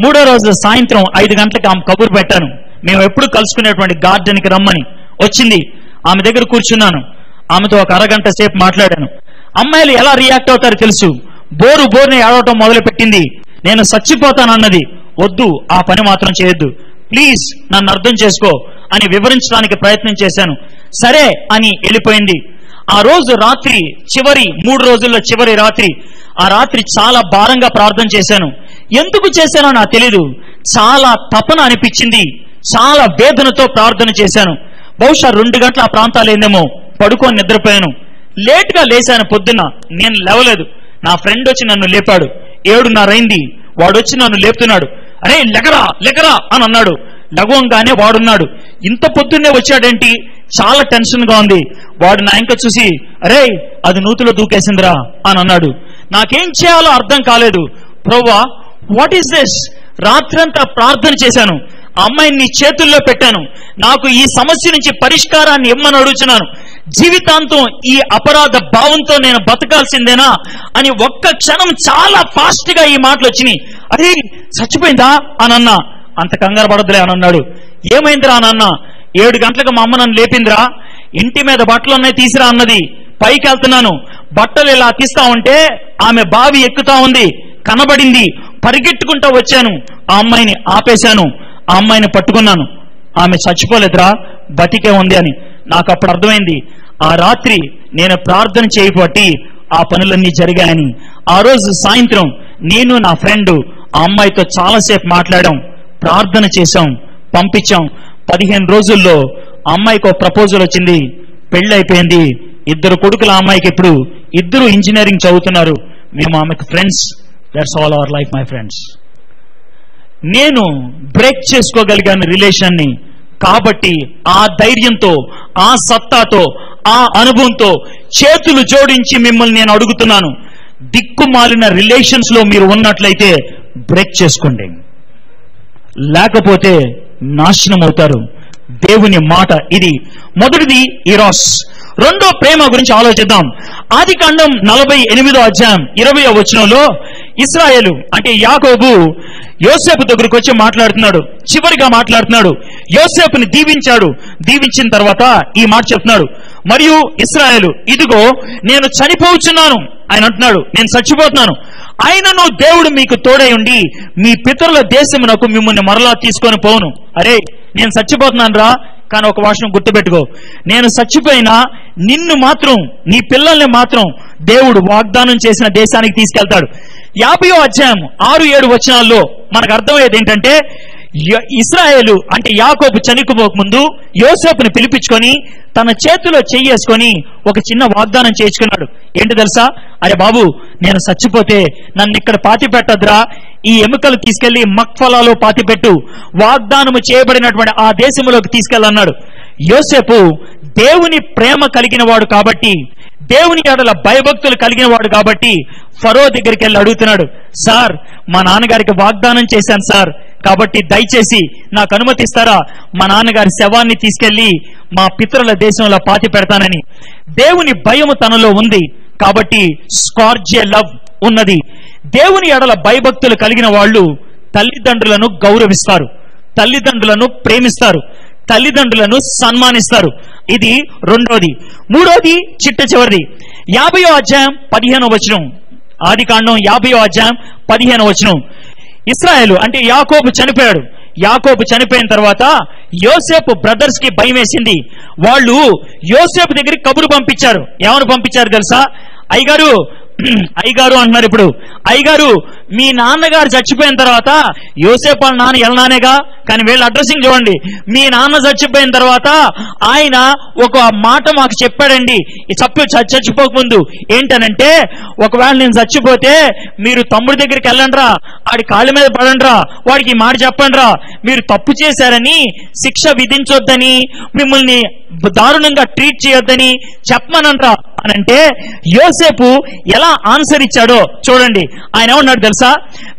మూడో రోజు సాయంత్రం ఐదు గంటలకు ఆమె కబురు పెట్టాను. మేము ఎప్పుడు కలుసుకునేటువంటి గార్డెన్కి రమ్మని. వచ్చింది. ఆమె దగ్గర కూర్చున్నాను. ఆమెతో ఒక అరగంట సేపు మాట్లాడాను. అమ్మాయిలు ఎలా రియాక్ట్ అవుతారో తెలుసు. బోరు బోరుని ఏడవటం మొదలు పెట్టింది నేను చచ్చిపోతానన్నది వద్దు ఆ పని మాత్రం చేయొద్దు. ప్లీజ్ నన్ను అర్థం చేసుకో అని వివరించడానికి ప్రయత్నం చేశాను. సరే అని వెళ్ళిపోయింది. ఆ రోజు రాత్రి చివరి మూడు రోజుల్లో చివరి రాత్రి ఆ రాత్రి చాలా భారంగా ప్రార్థన చేశాను. ఎందుకు చేశానో నాకు తెలీదు. చాలా తపన అనిపించింది. చాలా వేదనతో ప్రార్థన చేశాను. బహుశా రెండు గంటల ఆ ప్రాంతాలు ఏందేమో పడుకొని నిద్రపోయాను. లేట్గా లేచాను పొద్దున్న. నేను లేవలేదు. నా ఫ్రెండ్ వచ్చి నన్ను లేపాడు. ఏడున్నరైంది వాడు వచ్చి నన్ను లేపుతున్నాడు. అరే లెగరా లెగరా అని అన్నాడు. లఘువంగానే వాడున్నాడు. ఇంత పొద్దున్నే వచ్చాడేంటి? చాలా టెన్షన్గా ఉంది. వాడు నా ఇంకా చూసి అరే అది నూతులో దూకేసిందిరా అని అన్నాడు. నాకేం చేయాలో అర్థం కాలేదు. ప్రవ్వా వాట్ ఈస్ దిస్ రాత్రంతా ప్రార్థన చేశాను. అమ్మాయిని నీ చేతుల్లో పెట్టాను. నాకు ఈ సమస్య నుంచి పరిష్కారాన్ని ఇమ్మని అడుగుతున్నాను జీవితాంతం ఈ అపరాధ భావంతో నేను బతకాల్సిందేనా అని ఒక్క క్షణం చాలా ఫాస్ట్గా ఈ మాటలు వచ్చినాయి. అరే చచ్చిపోయిందా? అని అన్నా. అంత కంగారు పడద్దులే అని అన్నాడు. ఏమైందిరా అని అన్నా ఏడు గంటలకు మా అమ్మ నన్ను లేపిందిరా. ఇంటి మీద బట్టలు ఉన్నాయి తీసిరా అన్నది. పైకి వెళ్తున్నాను బట్టలు ఇలా తీస్తా ఉంటే ఆమె బావి ఎక్కుతా ఉంది. కనబడింది. పరిగెట్టుకుంటా వచ్చాను. ఆ అమ్మాయిని ఆపేశాను. ఆ అమ్మాయిని పట్టుకున్నాను. ఆమె చచ్చిపోలేదురా బతికే ఉంది అని. నాకు అప్పుడు అర్థమైంది. ఆ రాత్రి నేను ప్రార్థన చేయబట్టి ఆ పనులన్నీ జరిగాయని. ఆ రోజు సాయంత్రం నేను నా ఫ్రెండ్ ఆ అమ్మాయితో చాలాసేపు మాట్లాడాం. ప్రార్థన చేశాం. పంపించాం. పదిహేను రోజుల్లో అమ్మాయికి ఒక ప్రపోజల్ వచ్చింది. పెళ్ళైపోయింది. అయిపోయింది ఇద్దరు కొడుకుల అమ్మాయికి ఇప్పుడు ఇద్దరు ఇంజనీరింగ్ చదువుతున్నారు. మేము ఆమెకు friends that's all our life my friends నేను బ్రేక్ చేసుకోగలిగాను రిలేషన్ని కాబట్టి ఆ ధైర్యంతో ఆ సత్తాతో ఆ అనుభవంతో చేతులు జోడించి మిమ్మల్ని నేను అడుగుతున్నాను. దిక్కుమాలిన రిలేషన్స్లో మీరు ఉన్నట్లయితే బ్రేక్ చేసుకోండి. లేకపోతే నాశనం అవుతారు. దేవుని మాట ఇది. మొదటిది ఇరాస్ రెండో ప్రేమ గురించి ఆలోచిద్దాం. ఆది కాండం నలభై ఎనిమిదో అధ్యాయం ఇరవై వచనంలో ఇస్రాయేలు అంటే యాకోబు యోసేపు దగ్గరకు వచ్చి మాట్లాడుతున్నాడు. చివరిగా మాట్లాడుతున్నాడు. యోసేపుని దీవించాడు. దీవించిన తర్వాత ఈ మాట చెప్తున్నాడు. మరియు ఇస్రాయేలు ఇదిగో నేను చనిపోవచ్చున్నాను ఆయన అంటున్నాడు నేను చచ్చిపోతున్నాను. ఆయనను దేవుడు మీకు తోడై ఉండి మీ పితరుల దేశమునకు మిమ్మల్ని మరలా తీసుకొని పోను. అరే నేను చచ్చిపోతున్నాను రా కానీ ఒక వాషం గుర్తుపెట్టుకో. నేను చచ్చిపోయినా నిన్ను మాత్రం నీ పిల్లల్ని మాత్రం దేవుడు వాగ్దానం చేసిన దేశానికి తీసుకెళ్తాడు. యాభయో అధ్యాయం ఆరు ఏడు వచనాల్లో మనకు అర్థమయ్యేది ఏంటంటే ఇస్రాయేలు అంటే యాకోబు చనిపోక ముందు యోసేపుని పిలిపించుకొని తన చేతిలో చెయ్యేసుకొని ఒక చిన్న వాగ్దానం చేయించుకున్నాడు. ఏంటి తెలుసా? అరే బాబు నేను చచ్చిపోతే నన్ను ఇక్కడ పాతి పెట్టద్రా ఈ ఎముకలు తీసుకెళ్ళి మక్ఫలాలో పాతి పెట్టు వాగ్దానము చేయబడినటువంటి ఆ దేశంలోకి తీసుకెళ్ళన్నాడు. యోసేపు దేవుని ప్రేమ కలిగిన వాడు కాబట్టి దేవుని ఎడల భయభక్తులు కలిగిన వాడు కాబట్టి ఫరో దగ్గరికి వెళ్ళి అడుగుతున్నాడు సార్ మా నాన్నగారికి వాగ్దానం చేశాను సార్ కాబట్టి దయచేసి నాకు అనుమతిస్తారా మా నాన్నగారి శవాన్ని తీసుకెళ్ళి మా పితరుల దేశంలో పాతి పెడతానని. దేవుని భయము తనలో ఉంది కాబట్టి స్కార్జే లవ్ ఉన్నది. దేవుని ఎడల భయభక్తులు కలిగిన వాళ్ళు తల్లిదండ్రులను గౌరవిస్తారు తల్లిదండ్రులను ప్రేమిస్తారు తల్లిదండ్రులను సన్మానిస్తారు. ఇది రెండోది. మూడోది చిట్ట చివరిది. యాభయో అధ్యాయం పదిహేనో వచనం. ఆది కాండం యాభయో అధ్యాయం పదిహేనో వచనం. ఇస్రాయేలు అంటే యాకోబు చనిపోయాడు. యాకోబు చనిపోయిన తర్వాత యోసేపు బ్రదర్స్కి భయం వేసింది. వాళ్ళు యోసేపు దగ్గరికి కబురు పంపించారు. ఏమని పంపించారు తెలుసా? అయ్యగారు అయ్యగారు అంటున్నారు ఇప్పుడు. అయ్యగారు మీ నాన్నగారు చచ్చిపోయిన తర్వాత యోసేపు వాళ్ళ నాన్న ఎల్నానేగా? కానీ వీళ్ళ అడ్రస్సింగ్ చూడండి. మీ నాన్న చచ్చిపోయిన తర్వాత ఆయన ఒక మాట మాకు చెప్పాడండి. ఈ చచ్చిపోకముందు. ఏంటనంటే ఒకవేళ నేను చచ్చిపోతే మీరు తమ్ముడి దగ్గరికి వెళ్ళండిరా. ఆడి కాళ్ళ మీద పడండిరా. వాడికి ఈ మాట చెప్పండిరా. మీరు తప్పు చేశారని శిక్ష విధించొద్దని మిమ్మల్ని దారుణంగా ట్రీట్ చేయొద్దని చెప్పమనంట్రా అనంటే యోసేపు ఎలా ఆన్సర్ ఇచ్చాడో చూడండి. ఆయన ఏమన్నాడు తెలుసు?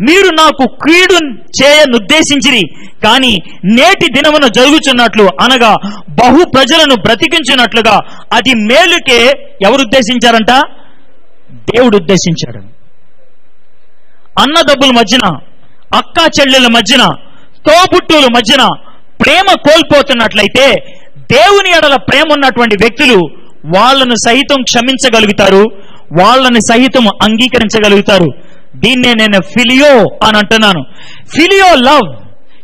మీరు నాకు కీడు చేయనుద్దేశించిరి కానీ నేటి దినమున జరుగుచున్నట్లు అనగా బహు ప్రజలను బ్రతికించినట్లుగా అది మేలుకే ఎవరు ఉద్దేశించారంట దేవుడు ఉద్దేశించాడు అన్నదబ్బుల మధ్యన అక్కా చెల్లెల మధ్యన తోబుట్టుల మధ్యన ప్రేమ కోల్పోతున్నట్లయితే దేవుని ఎడల ప్రేమ ఉన్నటువంటి వ్యక్తులు వాళ్ళను సహితం క్షమించగలుగుతారు వాళ్ళని సహితం అంగీకరించగలుగుతారు. దీన్నే నేను ఫిలియో అని అంటున్నాను. ఫిలియో లవ్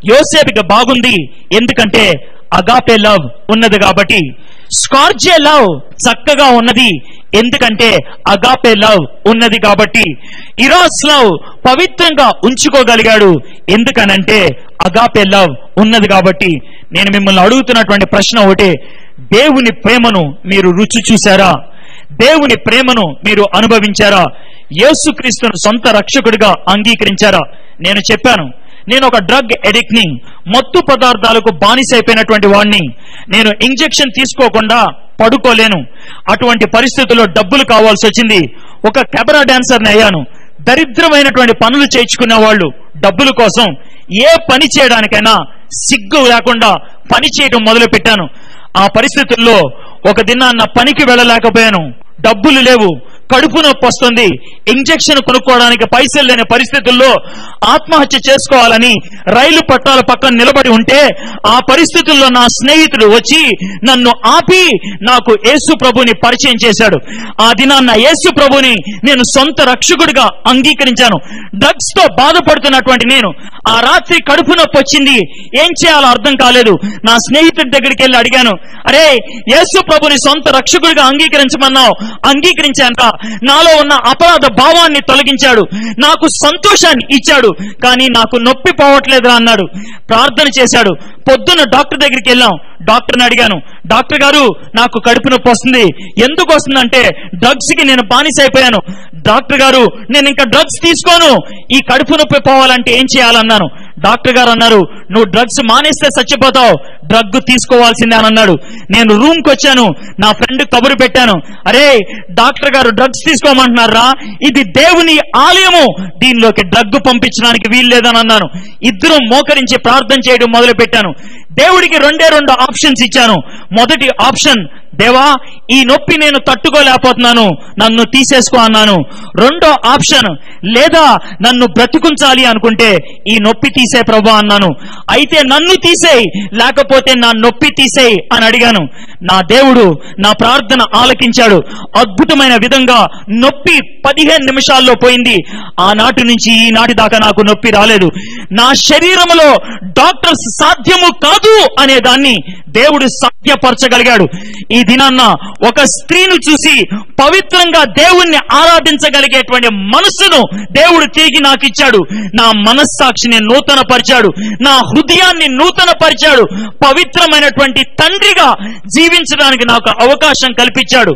యోసేపుకి బాగుంది. ఎందుకంటే అగాపే లవ్ ఉన్నది కాబట్టి. స్కార్జే లవ్ చక్కగా ఉన్నది. ఎందుకంటే అగాపే లవ్ ఉన్నది కాబట్టి. ఇరాస్ లవ్ పవిత్రంగా ఉంచుకోగలిగాడు. ఎందుకనంటే అగాపే లవ్ ఉన్నది కాబట్టి. నేను మిమ్మల్ని అడుగుతున్నటువంటి ప్రశ్న ఒకటే దేవుని ప్రేమను మీరు రుచి చూశారా? దేవుని ప్రేమను మీరు అనుభవించారా? యేసుక్రీస్తును సొంత రక్షకుడిగా అంగీకరించారా? నేను చెప్పాను నేను ఒక డ్రగ్ ఎడిక్ట్ని మత్తు పదార్థాలకు బానిసైపోయినటువంటి వాడిని నేను ఇంజెక్షన్ తీసుకోకుండా పడుకోలేను. అటువంటి పరిస్థితుల్లో డబ్బులు కావాల్సి వచ్చింది. ఒక కెమెరా డాన్సర్ని అయ్యాను. దరిద్రమైనటువంటి పనులు చేయించుకునే వాళ్ళు డబ్బుల కోసం. ఏ పని చేయడానికైనా సిగ్గు లేకుండా పని చేయడం మొదలు పెట్టాను ఆ పరిస్థితుల్లో ఒక దినాన్న పనికి వెళ్ళలేకపోయాను. డబ్బులు లేవు. కడుపు నొప్పి వస్తుంది. ఇంజెక్షన్ కొనుక్కోవడానికి పైసలు లేని పరిస్థితుల్లో ఆత్మహత్య చేసుకోవాలని రైలు పట్టాల పక్కన నిలబడి ఉంటే ఆ పరిస్థితుల్లో నా స్నేహితుడు వచ్చి నన్ను ఆపి నాకు యేసు ప్రభుని పరిచయం చేశాడు. ఆ దినాన్న యేసు ప్రభుని నేను సొంత రక్షకుడిగా అంగీకరించాను. డ్రగ్స్తో బాధపడుతున్నటువంటి నేను. ఆ రాత్రి కడుపు నొప్పి వచ్చింది. ఏం చేయాలో అర్థం కాలేదు. నా స్నేహితుడి దగ్గరికి వెళ్ళి అడిగాను. అరే యేసు ప్రభుని సొంత రక్షకుడిగా అంగీకరించమన్నావు. అంగీకరించాను నాలో ఉన్న అపరాధ భావాన్ని తొలగించాడు. నాకు సంతోషాన్ని ఇచ్చాడు. కానీ నాకు నొప్పి పోవట్లేదురా అన్నాడు. ప్రార్థన చేశాడు. పొద్దున్న డాక్టర్ దగ్గరికి వెళ్ళాం. డాక్టర్ని అడిగాను. డాక్టర్ గారు నాకు కడుపు నొప్పి వస్తుంది. ఎందుకు వస్తుందంటే డ్రగ్స్కి నేను బానిస అయిపోయాను. డాక్టర్ గారు నేను ఇంకా డ్రగ్స్ తీసుకోను. ఈ కడుపు నొప్పి పోవాలంటే ఏం చేయాలన్నాను. డాక్టర్ గారు అన్నారు నువ్వు డ్రగ్స్ మానేస్తే చచ్చిపోతావు డ్రగ్ తీసుకోవాల్సిందే అని అన్నాడు. నేను రూమ్కి వచ్చాను నా ఫ్రెండ్ కబురు పెట్టాను. అరే డాక్టర్ గారు డ్రగ్స్ తీసుకోమంటున్నారా? ఇది దేవుని ఆలయము దీనిలోకి డ్రగ్ పంపించడానికి వీల్లేదని అన్నాను. ఇద్దరు మోకరించి ప్రార్థన చేయడం మొదలు పెట్టాను దేవుడికి రెండే రెండు ఆప్షన్స్ ఇచ్చాను. మొదటి ఆప్షన్ దేవా ఈ నొప్పి నేను తట్టుకోలేకపోతున్నాను నన్ను తీసేసుకో అన్నాను. రెండో ఆప్షన్ లేదా నన్ను బ్రతికుంచాలి అనుకుంటే ఈ నొప్పి తీసే ప్రభా అన్నాను. అయితే నన్ను తీసేయి లేకపోతే నా నొప్పి తీసేయి అని అడిగాను. నా దేవుడు నా ప్రార్థన ఆలకించాడు. అద్భుతమైన విధంగా నొప్పి పదిహేను నిమిషాల్లో పోయింది. ఆనాటి నుంచి ఈనాటి దాకా నాకు నొప్పి రాలేదు. నా శరీరములో డాక్టర్స్ సాధ్యము కాదు అనే దాన్ని దేవుడు సాధ్యపరచగలిగాడు. ఈ దినాన్న ఒక స్త్రీను చూసి పవిత్రంగా దేవుణ్ణి ఆరాధించగలిగేటువంటి మనస్సును దేవుడు తిరిగి నాకు ఇచ్చాడు నా మనస్సాక్షిని నూతన పరిచాడు నా హృదయాన్ని నూతన పరిచాడు పవిత్రమైనటువంటి తండ్రిగా జీవించడానికి నాకు అవకాశం కల్పించాడు.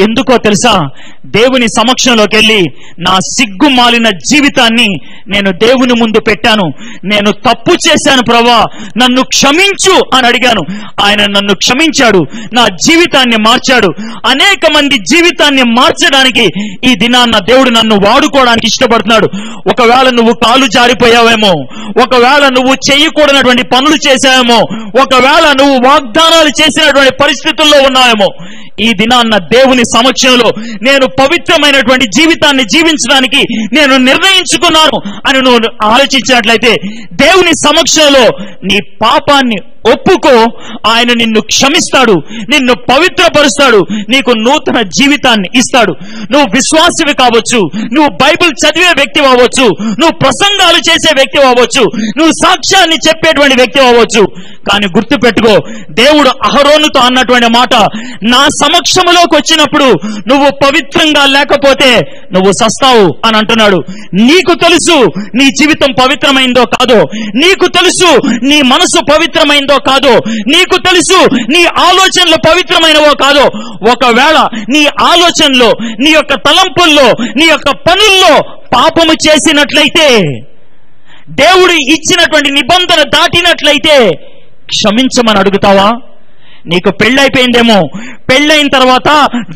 ఎందుకో తెలుసా? దేవుని సమక్షంలోకి వెళ్ళి నా సిగ్గు మాలిన జీవితాన్ని నేను దేవుని ముందు పెట్టాను. నేను తప్పు చేశాను ప్రభా నన్ను క్షమించు అని అడిగాను. ఆయన నన్ను క్షమించాడు. నా జీవితాన్ని మార్చాడు. అనేక మంది జీవితాన్ని మార్చడానికి ఈ దినాన్న దేవుడు నన్ను వాడుకోవడానికి ఇష్టపడుతున్నాడు. ఒకవేళ నువ్వు కాలు జారిపోయావేమో ఒకవేళ నువ్వు చేయకూడనటువంటి పనులు చేశావేమో ఒకవేళ నువ్వు వాగ్దానాలు చేసినటువంటి పరిస్థితుల్లో ఉన్నావేమో ఈ దినాన్న దేవుని సమక్షంలో నేను పవిత్రమైనటువంటి జీవితాన్ని జీవించడానికి నేను నిర్ణయించుకున్నాను అని నువ్వు ఆలోచించినట్లయితే దేవుని సమక్షంలో నీ పాపాన్ని ఒప్పుకో. ఆయన నిన్ను క్షమిస్తాడు నిన్ను పవిత్రపరుస్తాడు నీకు నూతన జీవితాన్ని ఇస్తాడు. నువ్వు విశ్వాసవి కావచ్చు నువ్వు బైబిల్ చదివే వ్యక్తి అవ్వచ్చు నువ్వు ప్రసంగాలు చేసే వ్యక్తి అవ్వచ్చు నువ్వు సాక్ష్యాన్ని చెప్పేటువంటి వ్యక్తి అవ్వచ్చు. కానీ గుర్తు పెట్టుకో దేవుడు అహరోనుతో అన్నటువంటి మాట నా సమక్షములోకి వచ్చినప్పుడు నువ్వు పవిత్రంగా లేకపోతే నువ్వు సస్తావు అని అంటున్నాడు. నీకు తెలుసు నీ జీవితం పవిత్రమైందో కాదో నీకు తెలుసు నీ మనసు పవిత్రమైందో కాదో నీకు తెలుసు నీ ఆలోచనలు పవిత్రమైనవో కాదో ఒకవేళ నీ ఆలోచనలో నీ యొక్క తలంపుల్లో నీ యొక్క పనుల్లో పాపము చేసినట్లయితే దేవుడు ఇచ్చినటువంటి నిబంధన దాటినట్లయితే క్షమించమని అడుగుతావా? నీకు పెళ్ళైపోయిందేమో. పెళ్ళైన తర్వాత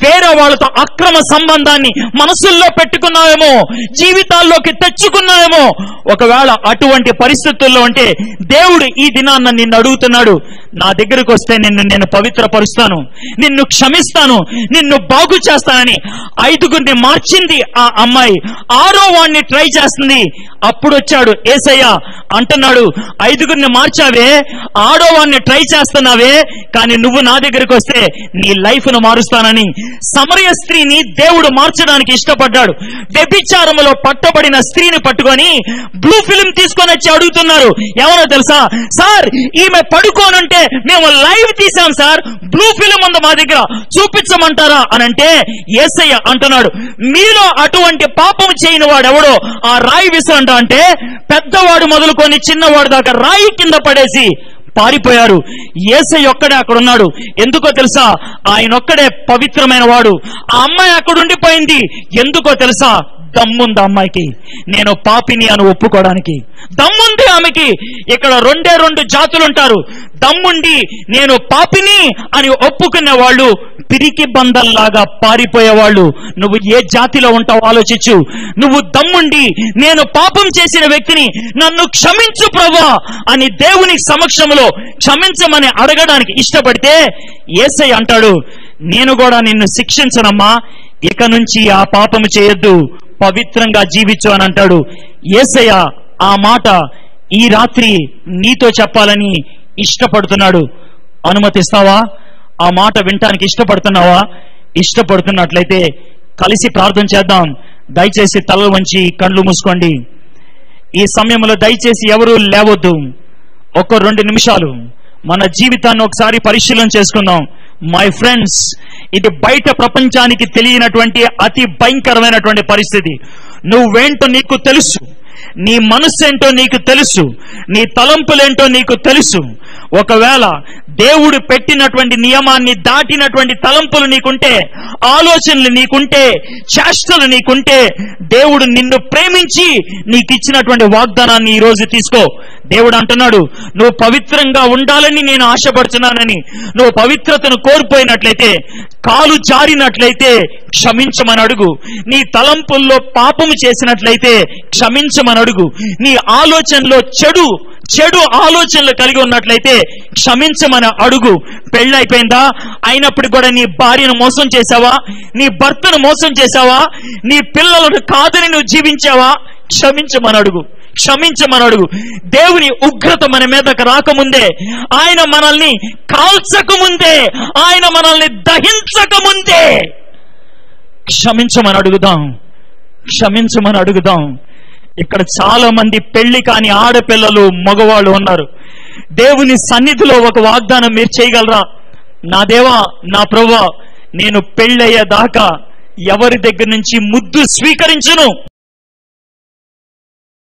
వేరే వాళ్ళతో అక్రమ సంబంధాన్ని మనసుల్లో పెట్టుకున్నావేమో జీవితాల్లోకి తెచ్చుకున్నావేమో. ఒకవేళ అటువంటి పరిస్థితుల్లో ఉంటే దేవుడు ఈ దినాన్న నిన్ను అడుగుతున్నాడు నా దగ్గరకు వస్తే నిన్ను నేను పవిత్రపరుస్తాను నిన్ను క్షమిస్తాను నిన్ను బాగు చేస్తానని. ఐదుగురిని మార్చింది ఆ అమ్మాయి ఆరో వాడిని ట్రై చేస్తుంది. అప్పుడు వచ్చాడు ఏసయ్య అంటున్నాడు ఐదుగురిని మార్చావే ఆడో వాడిని ట్రై చేస్తున్నావే కానీ నువ్వు నా దగ్గరికి వస్తే నీ లైఫ్ను మారుస్తానని సమరయ స్త్రీని దేవుడు మార్చడానికి ఇష్టపడ్డాడు. వ్యభిచారములో పట్టబడిన స్త్రీని పట్టుకొని బ్లూ ఫిలిం తీసుకొని వచ్చి అడుగుతున్నారు. ఎవరో తెలుసా? సార్ ఈమె పడుకోనంటే మేము లైవ్ తీసాం సార్. బ్లూ ఫిలిం ఉంది మా దగ్గర. చూపించమంటారా? అని అంటే ఏసయ్య అంటున్నాడు. మీలో అటువంటి పాపం చేయని వాడు ఎవడో ఆ రాయి విసరంట అంటే పెద్దవాడు మొదలుకొని చిన్నవాడు దాకా రాయి కింద పడేసి పారిపోయారు. ఏసై ఒక్కడే అక్కడ ఉన్నాడు ఎందుకో తెలుసా? ఆయన ఒక్కడే పవిత్రమైన వాడు ఆ అమ్మాయి అక్కడ ఉండిపోయింది ఎందుకో తెలుసా? దమ్ముంది అమ్మాయికి. నేను పాపిని అని ఒప్పుకోవడానికి. దమ్ముంది ఆమెకి. ఇక్కడ రెండే రెండు జాతులు ఉంటారు దమ్ముండి నేను పాపిని అని ఒప్పుకునే వాళ్ళు పిరికి బందల్లాగా పారిపోయేవాళ్ళు. నువ్వు ఏ జాతిలో ఉంటావో ఆలోచించు. నువ్వు దమ్ముండి నేను పాపం చేసిన వ్యక్తిని నన్ను క్షమించు ప్రభా అని దేవుని సమక్షంలో క్షమించమని అడగడానికి ఇష్టపడితే ఏసై అంటాడు నేను కూడా నిన్ను శిక్షించనమ్మా. ఇక నుంచి ఆ పాపము చేయొద్దు. పవిత్రంగా జీవించు అని అంటాడు. ఏసయ్య ఆ మాట ఈ రాత్రి నీతో చెప్పాలని ఇష్టపడుతున్నాడు. అనుమతిస్తావా? ఆ మాట వినటానికి ఇష్టపడుతున్నావా? ఇష్టపడుతున్నట్లయితే కలిసి ప్రార్థన చేద్దాం. దయచేసి తలలు వంచి కళ్ళు మూసుకోండి. ఈ సమయంలో దయచేసి ఎవరూ లేవద్దు. ఒక రెండు నిమిషాలు. మన జీవితాన్ని ఒకసారి పరిశీలన చేసుకుందాం. మై ఫ్రెండ్స్ ఇది బయట ప్రపంచానికి తెలియనటువంటి అతి భయంకరమైనటువంటి పరిస్థితి. నువ్వేంటో నీకు తెలుసు. నీ మనస్సు ఏంటో నీకు తెలుసు. నీ తలంపులేంటో నీకు తెలుసు. ఒకవేళ దేవుడు పెట్టినటువంటి నియమాన్ని దాటినటువంటి తలంపులు నీకుంటే ఆలోచనలు నీకుంటే చేష్టలు నీకుంటే దేవుడు నిన్ను ప్రేమించి నీకు ఇచ్చినటువంటి వాగ్దానాన్ని ఈ రోజు తీసుకో. దేవుడు అంటున్నాడు నువ్వు పవిత్రంగా ఉండాలని నేను ఆశపడుతున్నానని నువ్వు పవిత్రతను కోల్పోయినట్లయితే కాలు జారినట్లయితే క్షమించమని అడుగు. నీ తలంపుల్లో పాపము చేసినట్లయితే క్షమించమని అడుగు. నీ ఆలోచనలో చెడు చెడు ఆలోచనలు కలిగి ఉన్నట్లయితే క్షమించమని అడుగు. పెళ్ళైపోయిందా? అయినప్పుడు కూడా నీ భార్యను మోసం చేశావా? నీ భర్తను మోసం చేశావా? నీ పిల్లలను కాదని నువ్వు జీవించావా? క్షమించమని అడుగు. క్షమించమని అడుగు. దేవుని ఉగ్రత మన మీదకు రాకముందే ఆయన మనల్ని కాల్చకముందే ఆయన మనల్ని దహించకముందే. క్షమించమని అడుగుదాం. క్షమించమని అడుగుదాం. ఇక్కడ చాలా మంది పెళ్ళి కాని ఆడపిల్లలు మగవాళ్ళు ఉన్నారు. దేవుని సన్నిధిలో ఒక వాగ్దానం మీరు చేయగలరా? నా దేవా నా ప్రభా నేను పెళ్ళయ్యేదాకా ఎవరి దగ్గర నుంచి ముద్దు స్వీకరించును?